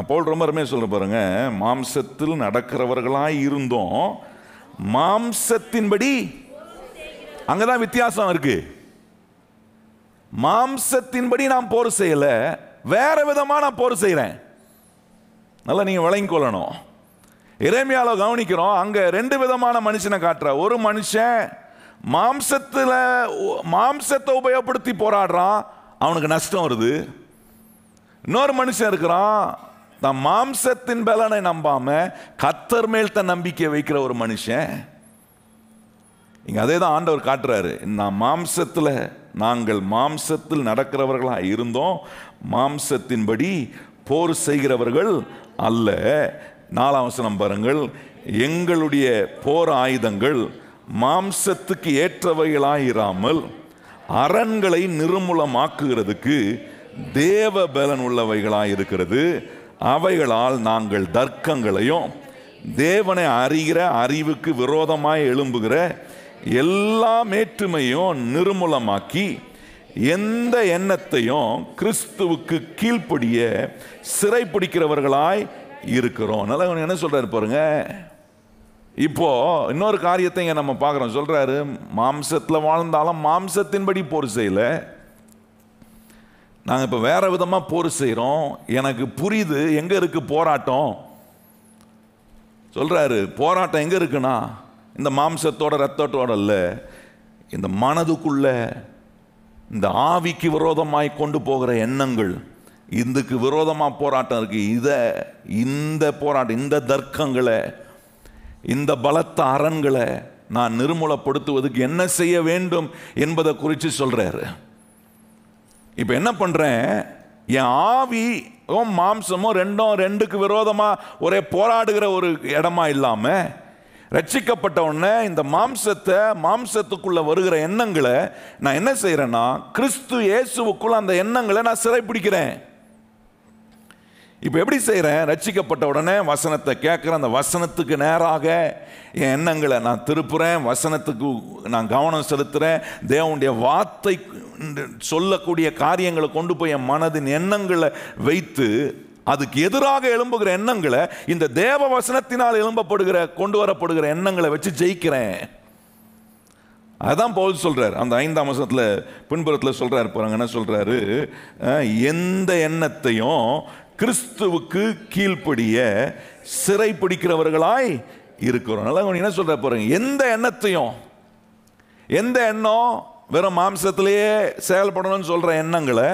பவுல் ரொம்ப அருமையாக சொல்ல பாருங்க மாம்சத்தில் நடக்கிறவர்களாய் இருந்தோம் மாம்சத்தின்படி அங்கே தான் வித்தியாசம் இருக்கு. மாம்சத்தின்படி நான் போர் செய்யல வேற விதமா நான் போர் செய்கிறேன் நல்லா நீங்கள் விளங்கிக் கொள்ளணும். இறைமையால கவனிக்கிறோம் அங்க ரெண்டு விதமான மனுஷனை காட்டுற. ஒரு மனுஷன் மாம்சத்துல மாம்சத்தை உபயோகப்படுத்தி போராடுறான் அவனுக்கு நஷ்டம் வருது. இன்னொரு மனுஷன் இருக்கிறான் தான் மாம்சத்தின் பலனை நம்பாம கத்தர் மேல் தன் நம்பிக்கை வைக்கிற ஒரு மனுஷன். இங்க அதே தான் ஆண்டவர் காட்டுறாரு. நான் மாம்சத்தில் நாங்கள் மாம்சத்தில் நடக்கிறவர்களாக இருந்தோம். மாம்சத்தின்படி போர் செய்கிறவர்கள் அல்ல. நாலாம் வசனம் பாருங்கள். எங்களுடைய போர் ஆயுதங்கள் மாம்சத்துக்கு ஏற்றவைகளாயிராமல் அரண்களை நிர்மூலமாக்குகிறதுக்கு தேவ பலன் உள்ளவைகளாக இருக்கிறது அவைகளால் நாங்கள் தர்க்கங்களையும் தேவனை அறிகிற அறிவுக்கு விரோதமாய் எழும்புகிற எல்லா மேற்றுமையும் நிர்மூலமாக்கி எந்த எண்ணத்தையும் கிறிஸ்துவுக்கு கீழ்ப்படிய சிறைப்பிடிக்கிறவர்களாய் இருக்கிறோம். நல்லா என்ன சொல்றாரு பாருங்க? இப்போ இன்னொரு காரியத்தை இங்கே நம்ம பார்க்குறோம். சொல்கிறாரு மாம்சத்தில் வாழ்ந்தாலும் மாம்சத்தின்படி போர் செய்யலை. நாங்கள் இப்போ வேறு விதமாக போர் செய்கிறோம் எனக்கு புரியுது எங்கே இருக்குது போராட்டம்? சொல்கிறாரு போராட்டம் எங்கே இருக்குன்னா இந்த மாம்சத்தோட ரத்தத்தோட இல்லை. இந்த மனதுக்குள்ள இந்த ஆவிக்கு விரோதமாய் கொண்டு போகிற எண்ணங்கள் இதுக்கு விரோதமாக போராட்டம் இருக்குது இதை இந்த போராட்டம் இந்த தர்க்கங்களை இந்த பலத்த அரண்களை நான் நிர்மூலப்படுத்துவதற்கு என்ன செய்ய வேண்டும் என்பதை குறித்து சொல்கிறாரு இப்போ என்ன பண்ணுறேன் என் ஆவி மாம்சமும் ரெண்டும் ரெண்டுக்கு விரோதமாக ஒரே போராடுகிற ஒரு இடமா இல்லாமல் ரட்சிக்கப்பட்ட உடனே இந்த மாம்சத்தை மாம்சத்துக்குள்ளே வருகிற எண்ணங்களை நான் என்ன செய்கிறேன்னா கிறிஸ்து இயேசுவுக்குள்ள அந்த எண்ணங்களை நான் சிறைப்பிடிக்கிறேன். இப்போ எப்படி செய்கிறேன் ரட்சிக்கப்பட்ட உடனே வசனத்தை கேட்குறேன் அந்த வசனத்துக்கு நேராக என் எண்ணங்களை நான் திருப்புறேன். வசனத்துக்கு நான் கவனம் செலுத்துகிறேன் தேவனுடைய வார்த்தை சொல்லக்கூடிய காரியங்களை கொண்டு போய் என் மனதின் எண்ணங்களை வைத்து அதுக்கு எதிராக எழும்புகிற எண்ணங்களை இந்த தேவ வசனத்தினால் எழும்பப்படுகிற கொண்டு வரப்படுகிற எண்ணங்களை வச்சு ஜெயிக்கிறேன். அதான் பவுல் சொல்கிறார் அந்த ஐந்தாம் வசனத்தில் பின்புறத்தில் சொல்கிறார் பாருங்க. என்ன சொல்கிறாரு எந்த எண்ணத்தையும் கிறிஸ்துவுக்கு கீழ்ப்படிய சிறை பிடிக்கிறவர்களாய் இருக்கிறோம். நல்லா என்ன சொல்ற பாருங்க? எந்த எண்ணத்தையும் எந்த எண்ணம் வெறும் மாம்சத்திலேயே செயல்படணும்னு சொல்ற எண்ணங்களை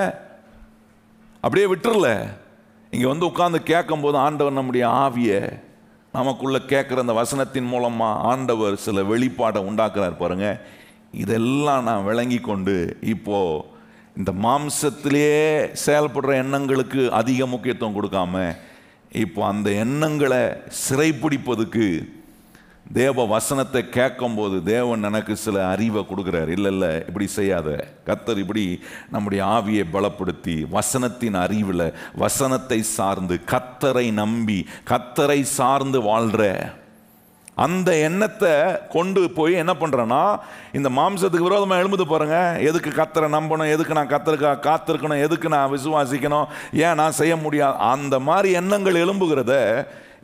அப்படியே விட்டுறல. இங்கே வந்து உட்கார்ந்து கேட்கும்போது ஆண்டவர் நம்முடைய ஆவியை நமக்குள்ள கேட்குற அந்த வசனத்தின் மூலமா ஆண்டவர் சில வெளிப்பாடை உண்டாக்குறார் பாருங்க. இதெல்லாம் நான் விளங்கி கொண்டு இப்போது இந்த மாம்சத்திலேயே செயல்படுற எண்ணங்களுக்கு அதிக முக்கியத்துவம் கொடுக்காம இப்போ அந்த எண்ணங்களை சிறைப்பிடிப்பதுக்கு தேவ வசனத்தை கேட்கும்போது தேவன் எனக்கு சில அறிவை கொடுக்குறார். இல்லை இல்லை இப்படி செய்யாத. கத்தர் இப்படி நம்முடைய ஆவியை பலப்படுத்தி வசனத்தின் அறிவில் வசனத்தை சார்ந்து கத்தரை நம்பி கத்தரை சார்ந்து வாழ்கிற அந்த எண்ணத்தை கொண்டு போய் என்ன பண்ணுறேன்னா இந்த மாம்சத்துக்கு விரோதமாக எழும்புது பாருங்கள் எதுக்கு கத்தரை நம்பணும் எதுக்கு நான் கத்தருக்கா காத்திருக்கணும் எதுக்கு நான் விசுவாசிக்கணும் ஏன் நான் செய்ய முடியாது அந்த மாதிரி எண்ணங்கள் எழும்புகிறத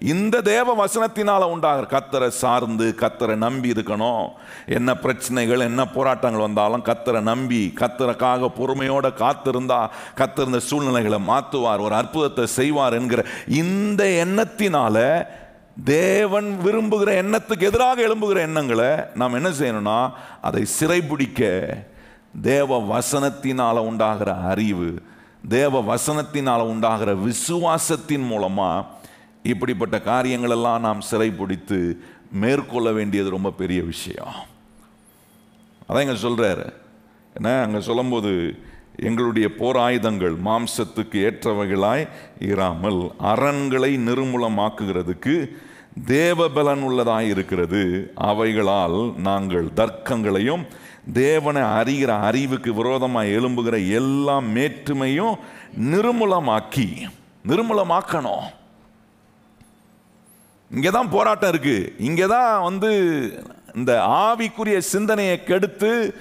இந்த தேவ வசனத்தினால் உண்டாகிற கத்தரை சார்ந்து கத்தரை நம்பி இருக்கணும். என்ன பிரச்சனைகள் என்ன போராட்டங்கள் வந்தாலும் கத்தரை நம்பி கத்தரைக்காக பொறுமையோட காத்திருந்தா கத்திருந்த சூழ்நிலைகளை மாற்றுவார் ஒரு அற்புதத்தை செய்வார் என்கிற இந்த எண்ணத்தினால தேவன் விரும்புகிற எண்ணத்துக்கு எதிராக எழும்புகிற எண்ணங்களை நாம் என்ன செய்யணும்னா அதை சிறைபிடிக்க தேவ வசனத்தினால் உண்டாகிற அறிவு தேவ வசனத்தினால் உண்டாகிற விசுவாசத்தின் மூலமாக இப்படிப்பட்ட காரியங்களெல்லாம் நாம் சிறைப்பிடித்து மேற்கொள்ள வேண்டியது ரொம்ப பெரிய விஷயம். அதான் இங்கே சொல்கிறாரு என்ன? அங்கே சொல்லும்போது எங்களுடைய போர் ஆயுதங்கள் மாம்சத்துக்கு ஏற்றவைகளாய் இராமல் அரண்களை நிர்மூலமாக்குகிறதுக்கு தேவபலன் உள்ளதாக இருக்கிறது. அவைகளால் நாங்கள் தர்க்கங்களையும் தேவனை அறிகிற அறிவுக்கு விரோதமாக எழும்புகிற எல்லா மேற்றுமையும் நிர்மூலமாக்கி நிர்மூலமாக்கணும். இங்கே தான் போராட்டம் இருக்கு. இங்கே தான் வந்து இந்த ஆவிக்குரிய சிந்தனையை கெடுத்து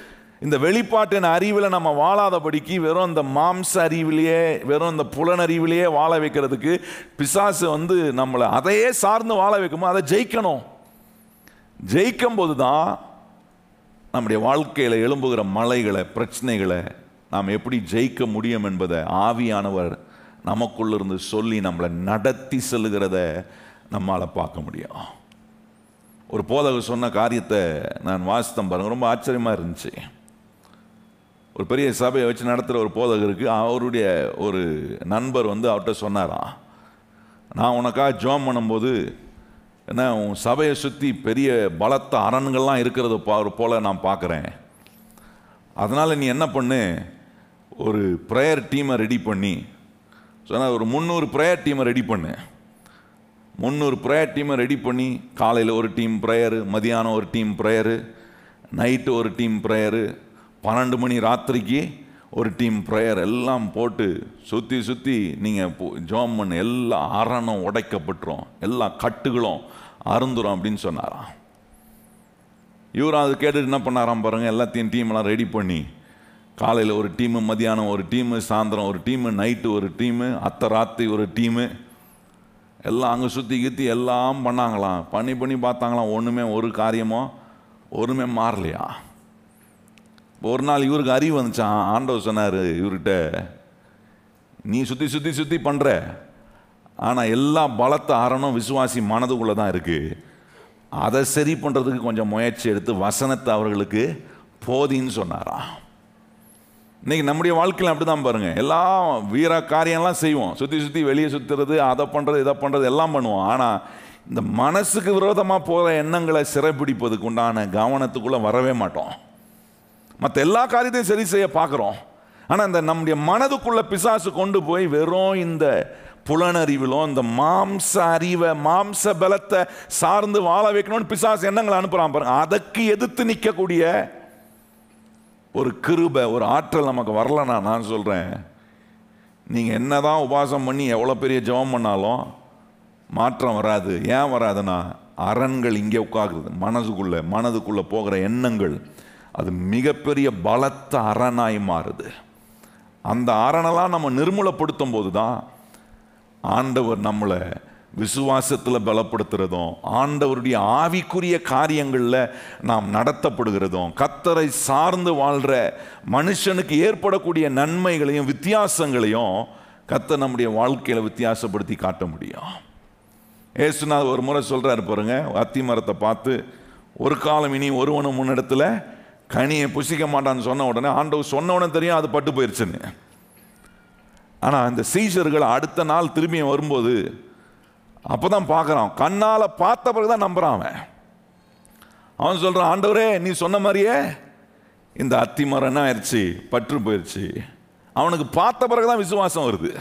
இந்த வெளிப்பாட்டின் அறிவில் நம்ம வாழாதபடிக்கு வெறும் இந்த மாம்ச அறிவிலேயே வெறும் இந்த புலனறிவிலேயே வாழ வைக்கிறதுக்கு பிசாசு வந்து நம்மளை அதையே சார்ந்து வாழ வைக்குமோ அதை ஜெயிக்கணும். ஜெயிக்கும் போது தான் நம்முடைய வாழ்க்கையில் எழும்புகிற மலைகளை பிரச்சனைகளை நாம் எப்படி ஜெயிக்க முடியும் என்பதை ஆவியானவர் நமக்குள்ளிருந்து சொல்லி நம்மளை நடத்தி செல்லுகிறத நம்மால் பார்க்க முடியும். ஒரு போதகர் சொன்ன காரியத்தை நான் வாசித்தம் பாருங்க ரொம்ப ஆச்சரியமாக இருந்துச்சு. ஒரு பெரிய சபையை வச்சு நடத்துகிற ஒரு போதகருக்கு அவருடைய ஒரு நண்பர் வந்து அவர்கிட்ட சொன்னாராம் நான் உனக்காக ஜோம் பண்ணும்போது என்ன உன் சபையை சுற்றி பெரிய பலத்த அரண்கள்லாம் இருக்கிறது பா போல் நான் பார்க்குறேன். அதனால் நீ என்ன பண்ணு ஒரு ப்ரேயர் டீமை ரெடி பண்ணி சொன்னால் ஒரு முந்நூறு ப்ரேயர் டீமை ரெடி பண்ணு. முந்நூறு ப்ரேயர் டீமை ரெடி பண்ணி காலையில் ஒரு டீம் ப்ரேயரு மதியானம் ஒரு டீம் ப்ரேயரு நைட்டு ஒரு டீம் ப்ரேயரு பன்னெண்டு மணி ராத்திரிக்கு ஒரு டீம் ப்ரேயர் எல்லாம் போட்டு சுற்றி சுற்றி நீங்கள் ஜோம் பண்ணு எல்லா அரணம் உடைக்கப்பட்டுரும் எல்லா கட்டுகளும் அருந்துரும் அப்படின்னு சொன்னாராம். இவர் அது கேட்டுட்டு என்ன பண்ணாராம் பாருங்கள் எல்லாத்தையும் டீம்லாம் ரெடி பண்ணி காலையில் ஒரு டீமு மதியானம் ஒரு டீமு சாயந்தரம் ஒரு டீமு நைட்டு ஒரு டீமு அத்தை ராத்திரி ஒரு டீமு எல்லாம் அங்கே சுற்றி கித்தி எல்லாம் பண்ணாங்களாம். பண்ணி பண்ணி பார்த்தாங்களாம் ஒன்றுமே ஒரு காரியமோ ஒன்றுமே மாறலையா? ஒரு நாள் இவருக்கு அறிவு வந்துச்சான் ஆண்டவர் சொன்னார் இவர்கிட்ட நீ சுற்றி சுற்றி சுற்றி பண்ணுற ஆனால் எல்லா பலத்த ஆரணும் விசுவாசி மனதுக்குள்ளே தான் இருக்குது அதை சரி பண்ணுறதுக்கு கொஞ்சம் முயற்சி எடுத்து வசனத்தை அவர்களுக்கு போதின்னு சொன்னாராம். இன்றைக்கி நம்முடைய வாழ்க்கையில் அப்படி தான் பாருங்கள் எல்லாம் வீர காரியம்லாம் செய்வோம். சுற்றி சுற்றி வெளியே சுற்றுறது அதை பண்ணுறது இதை பண்ணுறது எல்லாம் பண்ணுவோம். ஆனால் இந்த மனசுக்கு விரோதமாக போகிற எண்ணங்களை சிறைப்பிடிப்பதுக்கு உண்டான கவனத்துக்குள்ளே வரவே மாட்டோம். மற்ற எல்லா காரியத்தையும் சரி செய்ய பார்க்குறோம். ஆனால் இந்த நம்முடைய மனதுக்குள்ள பிசாசு கொண்டு போய் வெறும் இந்த புலனறிவிலும் இந்த மாம்ச அறிவை மாம்ச பலத்தை சார்ந்து வாழ வைக்கணும்னு பிசாசு எண்ணங்களை அனுப்புகிறான் பாருங்க. அதற்கு எதிர்த்து நிற்கக்கூடிய ஒரு கிருபை ஒரு ஆற்றல் நமக்கு வரலண்ணா நான் சொல்கிறேன் நீங்கள் என்னதான் உபாசம் பண்ணி எவ்வளோ பெரிய ஜெபம் பண்ணாலும் மாற்றம் வராது. ஏன் வராதுன்னா அரண்கள் இங்கே உட்காருது. மனதுக்குள்ளே மனதுக்குள்ளே போகிற எண்ணங்கள் அது மிகப்பெரிய பலத்த அரணாய் மாறுது. அந்த அரணெல்லாம் நம்ம நிர்மூலப்படுத்தும் போது தான் ஆண்டவர் நம்மளை விசுவாசத்தில் பலப்படுத்துறதும் ஆண்டவருடைய ஆவிக்குரிய காரியங்களில் நாம் நடத்தப்படுகிறதும் கத்தரை சார்ந்து வாழ்கிற மனுஷனுக்கு ஏற்படக்கூடிய நன்மைகளையும் வித்தியாசங்களையும் கத்தர் நம்முடைய வாழ்க்கையில் வித்தியாசப்படுத்தி காட்ட முடியும். ஏசுநாத் ஒரு முறை சொல்கிறாரு பாருங்க அத்தி மரத்தை பார்த்து ஒரு காலம் இனி ஒருவனும் முன்னிடத்தில் கனியை புசிக்க மாட்டான்னு சொன்ன உடனே ஆண்டவர் சொன்ன உடனே தெரியும் அது பட்டு போயிடுச்சுன்னு ஆனால் இந்த சீஷர்கள் அடுத்த நாள் திரும்பி வரும்போது அப்போ தான் பார்க்குறான். கண்ணால் பார்த்த பிறகு தான் நம்புகிறான் அவன். அவன் சொல்கிறான் ஆண்டவரே நீ சொன்ன மாதிரியே இந்த அத்தி மரம் என்ன ஆயிடுச்சு பற்று போயிடுச்சு அவனுக்கு பார்த்த பிறகு தான் விசுவாசம் வருது.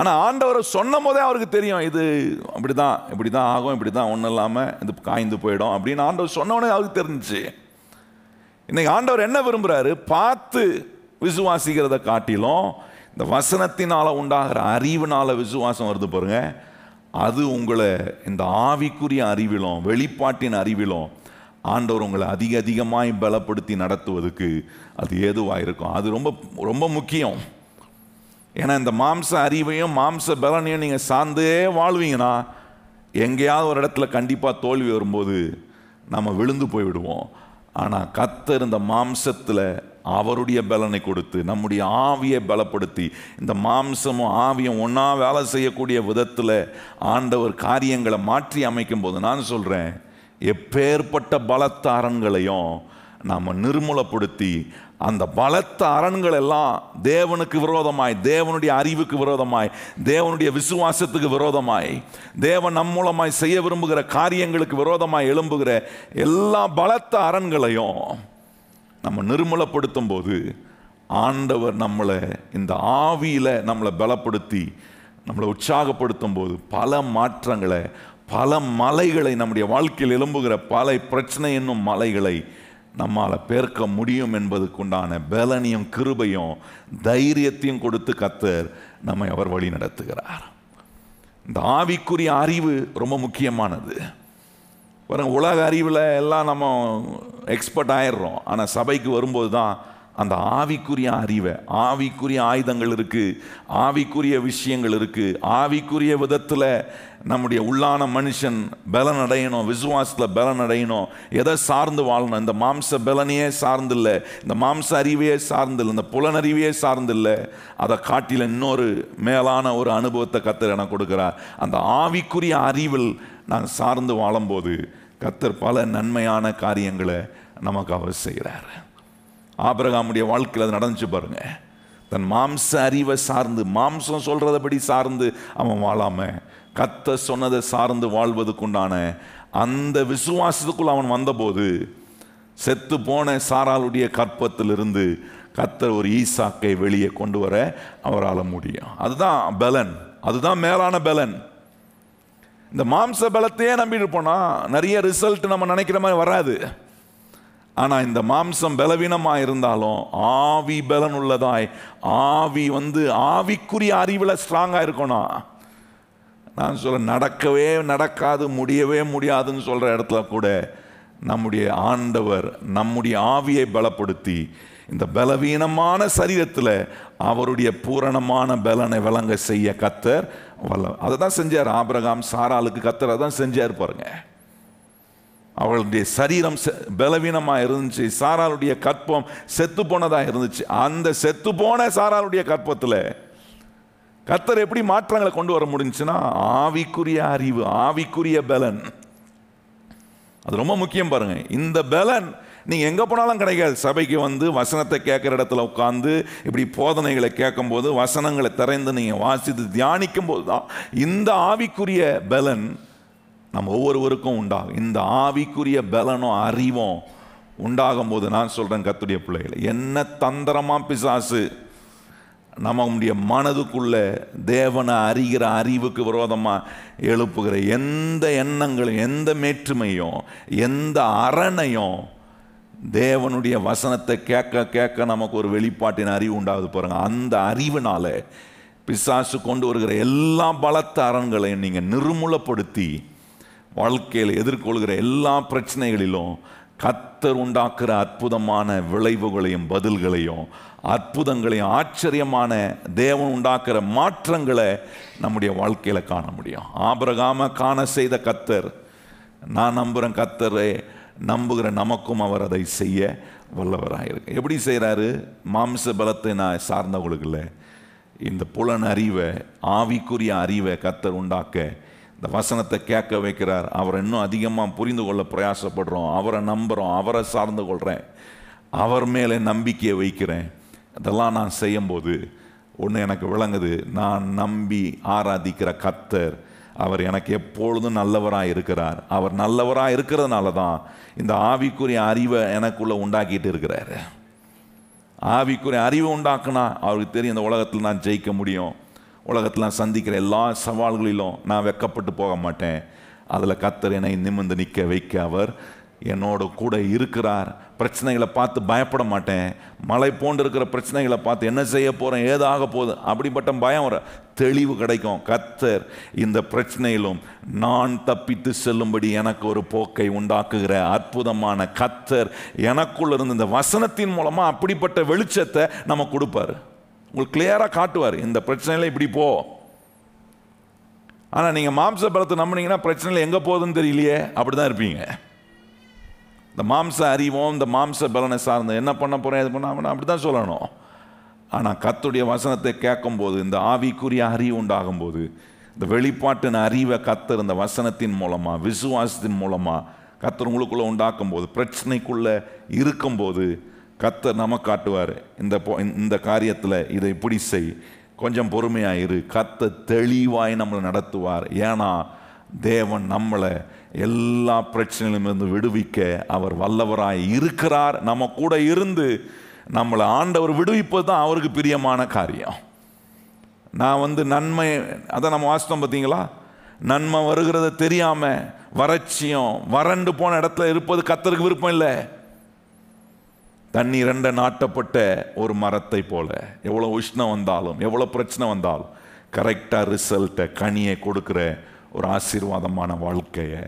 ஆனால் ஆண்டவரை சொன்ன போதே அவருக்கு தெரியும் இது அப்படி தான் இப்படி தான் ஆகும் இப்படி தான் ஒன்றும் இல்லாமல் இது காய்ந்து போயிடும். அப்படின்னு ஆண்டவர் சொன்னவொடனே அவருக்கு தெரிஞ்சிச்சு. இன்னைக்கு ஆண்டவர் என்ன விரும்புகிறாரு பார்த்து விசுவாசிக்கிறத காட்டிலும் இந்த வசனத்தினால் உண்டாகிற அறிவினால் விசுவாசம் வருது பாருங்க. அது உங்களை இந்த ஆவிக்குரிய அறிவிலும் வெளிப்பாட்டின் அறிவிலும் ஆண்டவர் உங்களை அதிக அதிகமாய் பலப்படுத்தி நடத்துவதற்கு அது ஏதுவாக இருக்கும். அது ரொம்ப ரொம்ப முக்கியம். ஏன்னா இந்த மாம்ச அறிவையும் மாம்ச பலனையும் நீங்கள் சார்ந்தே வாழ்வீங்கன்னா எங்கேயாவது ஒரு இடத்துல கண்டிப்பாக தோல்வி வரும்போது நம்ம விழுந்து போய்விடுவோம். ஆனால் கத்தர் இந்த மாம்சத்தில் அவருடைய பலனை கொடுத்து நம்முடைய ஆவியை பலப்படுத்தி இந்த மாம்சமும் ஆவியும் ஒன்றா வேலை செய்யக்கூடிய விதத்தில் ஆண்டவர் காரியங்களை மாற்றி அமைக்கும் போது நான் சொல்கிறேன் எப்பேற்பட்ட பலத்தாரங்களையும் நாம் நிர்மூலப்படுத்தி அந்த பலத்த அரண்கள் எல்லாம் தேவனுக்கு விரோதமாய் தேவனுடைய அறிவுக்கு விரோதமாய் தேவனுடைய விசுவாசத்துக்கு விரோதமாய் தேவன் நம் மூலமாய் செய்ய விரும்புகிற காரியங்களுக்கு விரோதமாய் எழும்புகிற எல்லா பலத்த அரண்களையும் நம்ம நிர்மலப்படுத்தும் போது ஆண்டவர் நம்மளை இந்த ஆவியில் நம்மளை பலப்படுத்தி நம்மளை உற்சாகப்படுத்தும் போது பல மாற்றங்களை பல மலைகளை நம்முடைய வாழ்க்கையில் எழும்புகிற பல பிரச்சனை என்னும் மலைகளை நம்மால் பேர்க்க முடியும் என்பதுக்குண்டான பலனையும் கிருபையும் தைரியத்தையும் கொடுத்து கத்தர் நம்மை அவர் வழி நடத்துகிறார். இந்த ஆவிக்குரிய அறிவு ரொம்ப முக்கியமானது. பாருங்க உலக அறிவில் எல்லாம் நம்ம எக்ஸ்பர்ட் ஆயிடுறோம். ஆனால் சபைக்கு வரும்போது தான் அந்த ஆவிக்குரிய அறிவை ஆவிக்குரிய ஆயுதங்கள் இருக்குது ஆவிக்குரிய விஷயங்கள் இருக்குது ஆவிக்குரிய விதத்தில் நம்முடைய உள்ளான மனுஷன் பலன் அடையணும் விசுவாசத்தில் பலன் அடையணும் எதை சார்ந்து வாழணும்? இந்த மாம்ச பலனையே சார்ந்து இல்லை இந்த மாம்ச அறிவையே சார்ந்து இல்லை இந்த புலனறிவையே சார்ந்து இல்லை அதை காட்டில இன்னொரு மேலான ஒரு அனுபவத்தை கத்தர் என கொடுக்கிறார். அந்த ஆவிக்குரிய அறிவில் நான் சார்ந்து வாழும்போது கத்தர் பல நன்மையான காரியங்களை நமக்கு அவர் செய்கிறார். ஆபிரகாமுடைய வாழ்க்கையில் அது நடந்துச்சு பாருங்கள் தன் மாம்ச அறிவை சார்ந்து மாம்சம் சொல்கிறதபடி சார்ந்து அவன் வாழாமல் கத்த சொன்னதை சார்ந்து வாழ்வதுக்குண்டான அந்த விசுவாசத்துக்குள் அவன் வந்தபோது செத்து போன சாராளுடைய கற்பத்திலிருந்து கத்தர் ஒரு ஈசாக்கை வெளியே கொண்டு வர அவரால் முடியும். அதுதான் பலன். அதுதான் மேலான பலன். இந்த மாம்ச பலத்தையே நம்பிட்டு போனால் நிறைய ரிசல்ட் நம்ம நினைக்கிற மாதிரி வராது. ஆனால் இந்த மாம்சம் பலவீனமாக இருந்தாலும் ஆவி பலன் உள்ளதாய் ஆவி வந்து ஆவிக்குரிய அறிவில் ஸ்ட்ராங்காக இருக்கணும். நான் சொல்ல நடக்கவே நடக்காது முடியவே முடியாதுன்னு சொல்கிற இடத்துல கூட நம்முடைய ஆண்டவர் நம்முடைய ஆவியை பலப்படுத்தி இந்த பலவீனமான சரீரத்தில் அவருடைய பூரணமான பலனை விளங்க செய்ய கத்தர் வல்ல அதை தான் செஞ்சார். ஆபிரகாம் சாராளுக்கு கத்தர் தான் செஞ்சார் பாருங்க. அவளுடைய சரீரம் செ- இருந்துச்சு. சாராளுடைய கற்பம் செத்து போனதாக இருந்துச்சு. அந்த செத்து போன சாராளுடைய கற்பத்தில் கத்தர் எப்படி மாற்றங்களை கொண்டு வர முடிஞ்சுன்னா ஆவிக்குரிய அறிவு ஆவிக்குரிய பலன். அது ரொம்ப முக்கியம் பாருங்க. இந்த பலன் நீங்க எங்க போனாலும் கிடைக்காது. சபைக்கு வந்து வசனத்தை கேட்குற இடத்துல உட்காந்து இப்படி போதனைகளை கேட்கும்போது வசனங்களை திறந்து நீங்க வாசித்து தியானிக்கும் போது தான் இந்த ஆவிக்குரிய பலன் நம்ம ஒவ்வொருவருக்கும் உண்டாகும். இந்த ஆவிக்குரிய பலனும் அறிவும் உண்டாகும் போது நான் சொல்றேன் கத்துடைய பிள்ளைகளை என்ன தந்திரமா பிசாசு நம்முடைய மனதுக்குள்ள தேவனை அறிகிற அறிவுக்கு விரோதமாக எழுப்புகிற எந்த எண்ணங்களும் எந்த மேற்றுமையும் எந்த அரணையும் தேவனுடைய வசனத்தை கேட்க கேட்க நமக்கு ஒரு வெளிப்பாட்டின் அறிவு உண்டாகுது பாருங்க. அந்த அறிவினால பிசாசு கொண்டு வருகிற எல்லா பலத்த அரண்களையும் நீங்கள் நிர்மூலப்படுத்தி வாழ்க்கையில் எதிர்கொள்கிற எல்லா பிரச்சனைகளிலும் கத்தர் உண்டாக்குற அற்புதமான விளைவுகளையும் பதில்களையும் அற்புதங்களையும் ஆச்சரியமான தேவன் உண்டாக்குற மாற்றங்களை நம்முடைய வாழ்க்கையில் காண முடியும். ஆபரகாம காண செய்த கத்தர் நான் நம்புகிறேன் கத்தரை நம்புகிற நமக்கும் அவர் அதை செய்ய வல்லவராக இருக்கு எப்படி செய்கிறாரு மாம்ச பலத்தை நான் சார்ந்தவங்களுக்கு இல்லை இந்த புலன் அறிவை ஆவிக்குரிய அறிவை கத்தர் உண்டாக்க இந்த வசனத்தை கேட்க வைக்கிறார். அவரை இன்னும் அதிகமாக புரிந்து கொள்ள பிரயாசப்படுறோம். அவரை நம்புகிறோம் அவரை சார்ந்து கொள்கிறேன் அவர் மேலே நம்பிக்கையை வைக்கிறேன். அதெல்லாம் நான் செய்யும்போது ஒன்று எனக்கு விளங்குது. நான் நம்பி ஆராதிக்கிற கத்தர் அவர் எனக்கு எப்பொழுதும் நல்லவராக இருக்கிறார். அவர் நல்லவராக இருக்கிறதுனால தான் இந்த ஆவிக்குரிய அறிவை எனக்குள்ளே உண்டாக்கிட்டு இருக்கிறாரு. ஆவிக்குரிய அறிவு உண்டாக்குனா அவருக்கு தெரியும் இந்த உலகத்தில் நான் ஜெயிக்க முடியும். உலகத்தில் சந்திக்கிற எல்லா சவால்களிலும் நான் வெக்கப்பட்டு போக மாட்டேன். அதில் கத்தர் என்னை நிமிர்ந்து நிற்க வைக்க அவர் என்னோட கூட இருக்கிறார். பிரச்சனைகளை பார்த்து பயப்பட மாட்டேன். மலை போன்று இருக்கிற பிரச்சனைகளை பார்த்து என்ன செய்ய போகிறேன் ஏதாக போகுது அப்படிப்பட்ட பயம் வர தெளிவு கிடைக்கும். கத்தர் இந்த பிரச்சனையிலும் நான் தப்பித்து செல்லும்படி எனக்கு ஒரு போக்கை உண்டாக்குகிற அற்புதமான கத்தர் எனக்குள்ள இருந்த இந்த வசனத்தின் மூலமாக அப்படிப்பட்ட வெளிச்சத்தை நம்ம கொடுப்பாரு. உங்களுக்கு கிளியராக காட்டுவார் இந்த பிரச்சனையில் இப்படி போ. ஆனால் நீங்கள் மாம்ச பலத்தை நம்பினீங்கன்னா பிரச்சனையில் எங்கே போகுதுன்னு தெரியலையே அப்படி தான் இருப்பீங்க. இந்த மாம்ச அறிவும் இந்த மாம்ச பலனை சார்ந்து என்ன பண்ண போகிறேன் இது பண்ண அப்படி தான் சொல்லணும். ஆனால் கத்துடைய வசனத்தை கேட்கும்போது இந்த ஆவிக்குரிய அறிவு உண்டாகும்போது இந்த வெளிப்பாட்டின் அறிவை கத்தர் இந்த வசனத்தின் மூலமாக விசுவாசத்தின் மூலமாக கத்தர் உங்களுக்குள்ளே உண்டாக்கும் போது பிரச்சனைக்குள்ளே இருக்கும்போது கத்தர் நம்ம காட்டுவார். இந்த பொ- இந்த காரியத்தில் இதை இப்படி செய். கொஞ்சம் பொறுமையாக இரு. கத்த தெளிவாய் நம்மளை நடத்துவார். ஏன்னா தேவன் நம்மளை எல்லா பிரச்சனையிலிருந்து விடுவிக்க அவர் வல்லவராய் இருக்கிறார். நம்ம கூட இருந்து நம்மளை ஆண்டவர் விடுவிப்பது தான் அவருக்கு பிரியமான காரியம். நான் வந்து நன்மை அதை நம்ம வாசித்தோம் பார்த்தீங்களா? நன்மை வருகிறத தெரியாமல் வறட்சியும் வறண்டு போன இடத்துல இருப்பது கத்தருக்கு விருப்பம் இல்லை. கண்ணீரண்ட நாட்டப்பட்ட ஒரு மரத்தை போல. எவ்வளோ உஷ்ணம் வந்தாலும் எவ்வளோ பிரச்சனை வந்தாலும் கரெக்டாக ரிசல்ட்டை கனியை கொடுக்குற ஒரு ஆசீர்வாதமான வாழ்க்கையை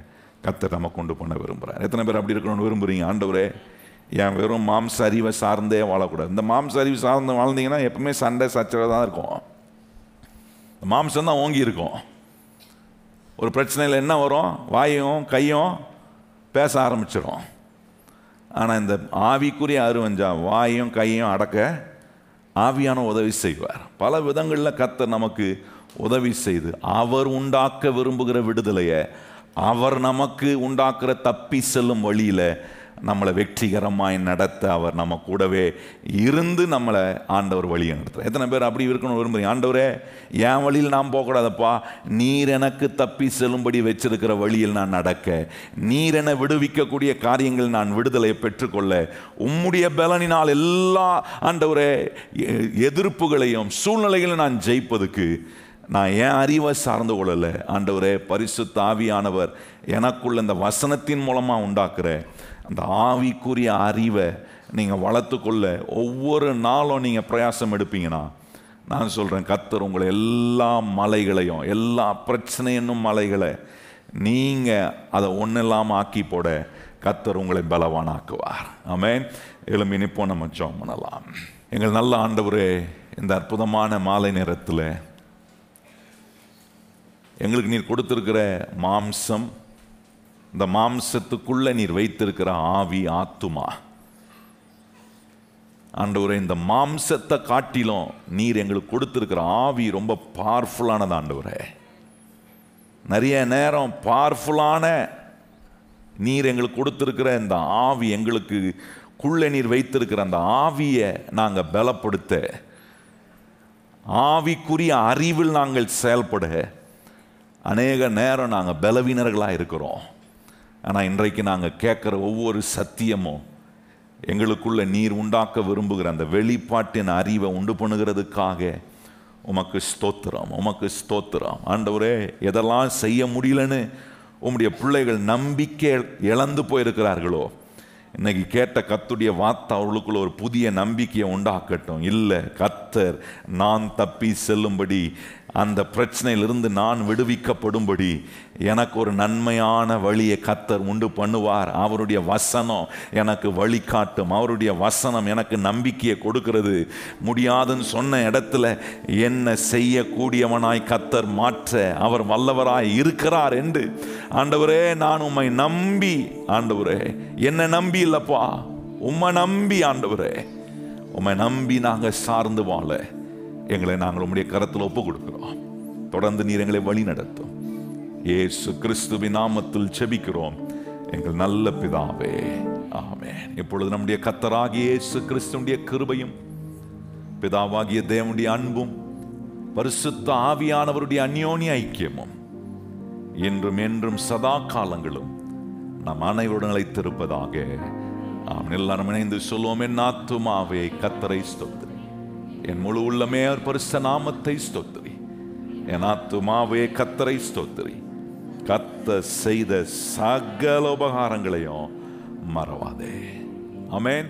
கத்தை நம்ம கொண்டு பண்ண விரும்புகிறார் எத்தனை பேர் அப்படி இருக்கணும்னு விரும்புகிறீங்க ஆண்டவரே? ஏன் வெறும் மாம்ச அறிவை சார்ந்தே வாழக்கூடாது. இந்த மாம்ச அறிவு சார்ந்து வாழ்ந்தீங்கன்னா எப்பவுமே சண்டை சச்சரவு தான் இருக்கும். மாம்சம் தான் ஓங்கி இருக்கும். ஒரு பிரச்சனையில் என்ன வரும்? வாயும் கையும் பேச ஆரம்பிச்சிடும் ஆனால் இந்த ஆவிக்குரிய அருவஞ்சா வாயும் கையும் அடக்க ஆவியான உதவி செய்வார். பல விதங்களில் கத்தர் நமக்கு உதவி செய்து அவர் உண்டாக்க விரும்புகிற விடுதலையை அவர் நமக்கு உண்டாக்குற தப்பி செல்லும் வழியில் நம்மளை வெற்றிகரமாய் நடத்த அவர் நம்ம கூடவே இருந்து நம்மளை ஆண்டவர் வழியை நடத்துகிறார் எத்தனை பேர் அப்படி இருக்கணும் விரும்புறீங்க? ஆண்டவரே என் வழியில் நான் போகக்கூடாதப்பா. நீர் எனக்கு தப்பி செல்லும்படி வச்சிருக்கிற வழியில் நான் நடக்க. நீர் என விடுவிக்கக்கூடிய காரியங்கள் நான் விடுதலை பெற்றுக்கொள்ள. உம்முடைய பலனினால் எல்லா ஆண்டவரே எ- எதிர்ப்புகளையும் சூழ்நிலைகளையும் நான் ஜெயிப்பதுக்கு நான் ஏன் அறிவை சார்ந்து கொள்ளலை. ஆண்டவரே பரிசு தாவியானவர் எனக்குள்ள இந்த வசனத்தின் மூலமாக உண்டாக்குற அந்த ஆவிக்குரிய அறிவை நீங்கள் வளர்த்துக்கொள்ள ஒவ்வொரு நாளும் நீங்கள் பிரயாசம் எடுப்பீங்கன்னா நான் சொல்கிறேன் கத்தர் உங்களை எல்லா மலைகளையும் எல்லா பிரச்சனை என்னும் மலைகளை நீங்கள் அதை ஒன்றும் இல்லாமல் ஆக்கி போட கத்தர் உங்களை பலவானாக்குவார். ஆமென். எழும்பி நிப்போம் நம்ம ஜெபம் பண்ணலாம். எங்கள் நல்ல ஆண்டவரே இந்த அற்புதமான மாலை நேரத்தில் எங்களுக்கு நீர் கொடுத்துருக்கிற மாம்சம் இந்த மாம்சத்துக்குள்ள நீர் வைத்திருக்கிற ஆவி ஆத்துமா. ஆண்டவரே இந்த மாம்சத்தை காட்டிலும் நீர் எங்களுக்கு கொடுத்துருக்கிற ஆவி ரொம்ப பவர்ஃபுல்லானது ஆண்டவரே. நிறைய நேரம் பவர்ஃபுல்லான நீர் எங்களுக்கு கொடுத்துருக்கிற இந்த ஆவி எங்களுக்கு குள்ள நீர் வைத்திருக்கிற அந்த ஆவியை நாங்கள் பலப்படுத்த ஆவிக்குரிய அறிவில் நாங்கள் செயல்பட அநேக நேரம் நாங்கள் பலவீனர்களாக இருக்கிறோம். ஆனால் இன்றைக்கு நாங்கள் கேட்குற ஒவ்வொரு சத்தியமும் எங்களுக்குள்ள நீர் உண்டாக்க விரும்புகிற அந்த வெளிப்பாட்டின் அறிவை உண்டு பண்ணுகிறதுக்காக உமக்கு ஸ்தோத்திரம் உமக்கு ஸ்தோத்திரம். ஆண்டவரே எதெல்லாம் செய்ய முடியலன்னு உம்முடைய பிள்ளைகள் நம்பிக்கை இழந்து போயிருக்கிறார்களோ இன்னைக்கு கேட்ட கத்துடைய வார்த்தை அவர்களுக்குள்ள ஒரு புதிய நம்பிக்கையை உண்டாக்கட்டும். இல்லை கத்தர் நான் தப்பி செல்லும்படி அந்த பிரச்சனையிலிருந்து நான் விடுவிக்கப்படும்படி எனக்கு ஒரு நன்மையான வழியை கத்தர் உண்டு பண்ணுவார். அவருடைய வசனம் எனக்கு வழிகாட்டும். அவருடைய வசனம் எனக்கு நம்பிக்கையை கொடுக்கிறது. முடியாதுன்னு சொன்ன இடத்துல என்ன செய்யக்கூடியவனாய் கத்தர் மாற்ற அவர் வல்லவராய் இருக்கிறார் என்று. ஆண்டவரே நான் உம்மை நம்பி ஆண்டவரே என்ன நம்பி இல்லைப்பா. உம்மை நம்பி ஆண்டவரே. உம்மை நம்பி நாங்கள் சார்ந்து வாழ. எங்களை நாங்கள் உம்முடைய கரத்தில் ஒப்பு கொடுக்கிறோம் தொடர்ந்து நீர் எங்களை வழி நடத்தும். ஏசு கிறிஸ்துவின் நாமத்தில் செபிக்கிறோம் எங்கள் நல்ல பிதாவே ஆமென். இப்பொழுது நம்முடைய கத்தராகிய இயேசு கிறிஸ்துடைய கிருபையும் பிதாவாகிய தேவனுடைய அன்பும் பரிசுத்த ஆவியானவருடைய அந்யோன்ய ஐக்கியமும் என்றும் என்றும் சதா காலங்களும் நம் அனைவருடன் நிலைத்திருப்பதாக. நாம் எல்லாரும் இணைந்து சொல்லுவோம். என் ஆத்துமாவே கத்தரை ஸ்தோத்திரம். என் முழு உள்ளமே அவர் பரிச நாமத்தை ஸ்தோத்திரி. என் ஆத்துமாவே கத்தரை ஸ்தோத்திரி. கத்த செய்த சகல உபகாரங்களையும் மறவாதே. அமேன்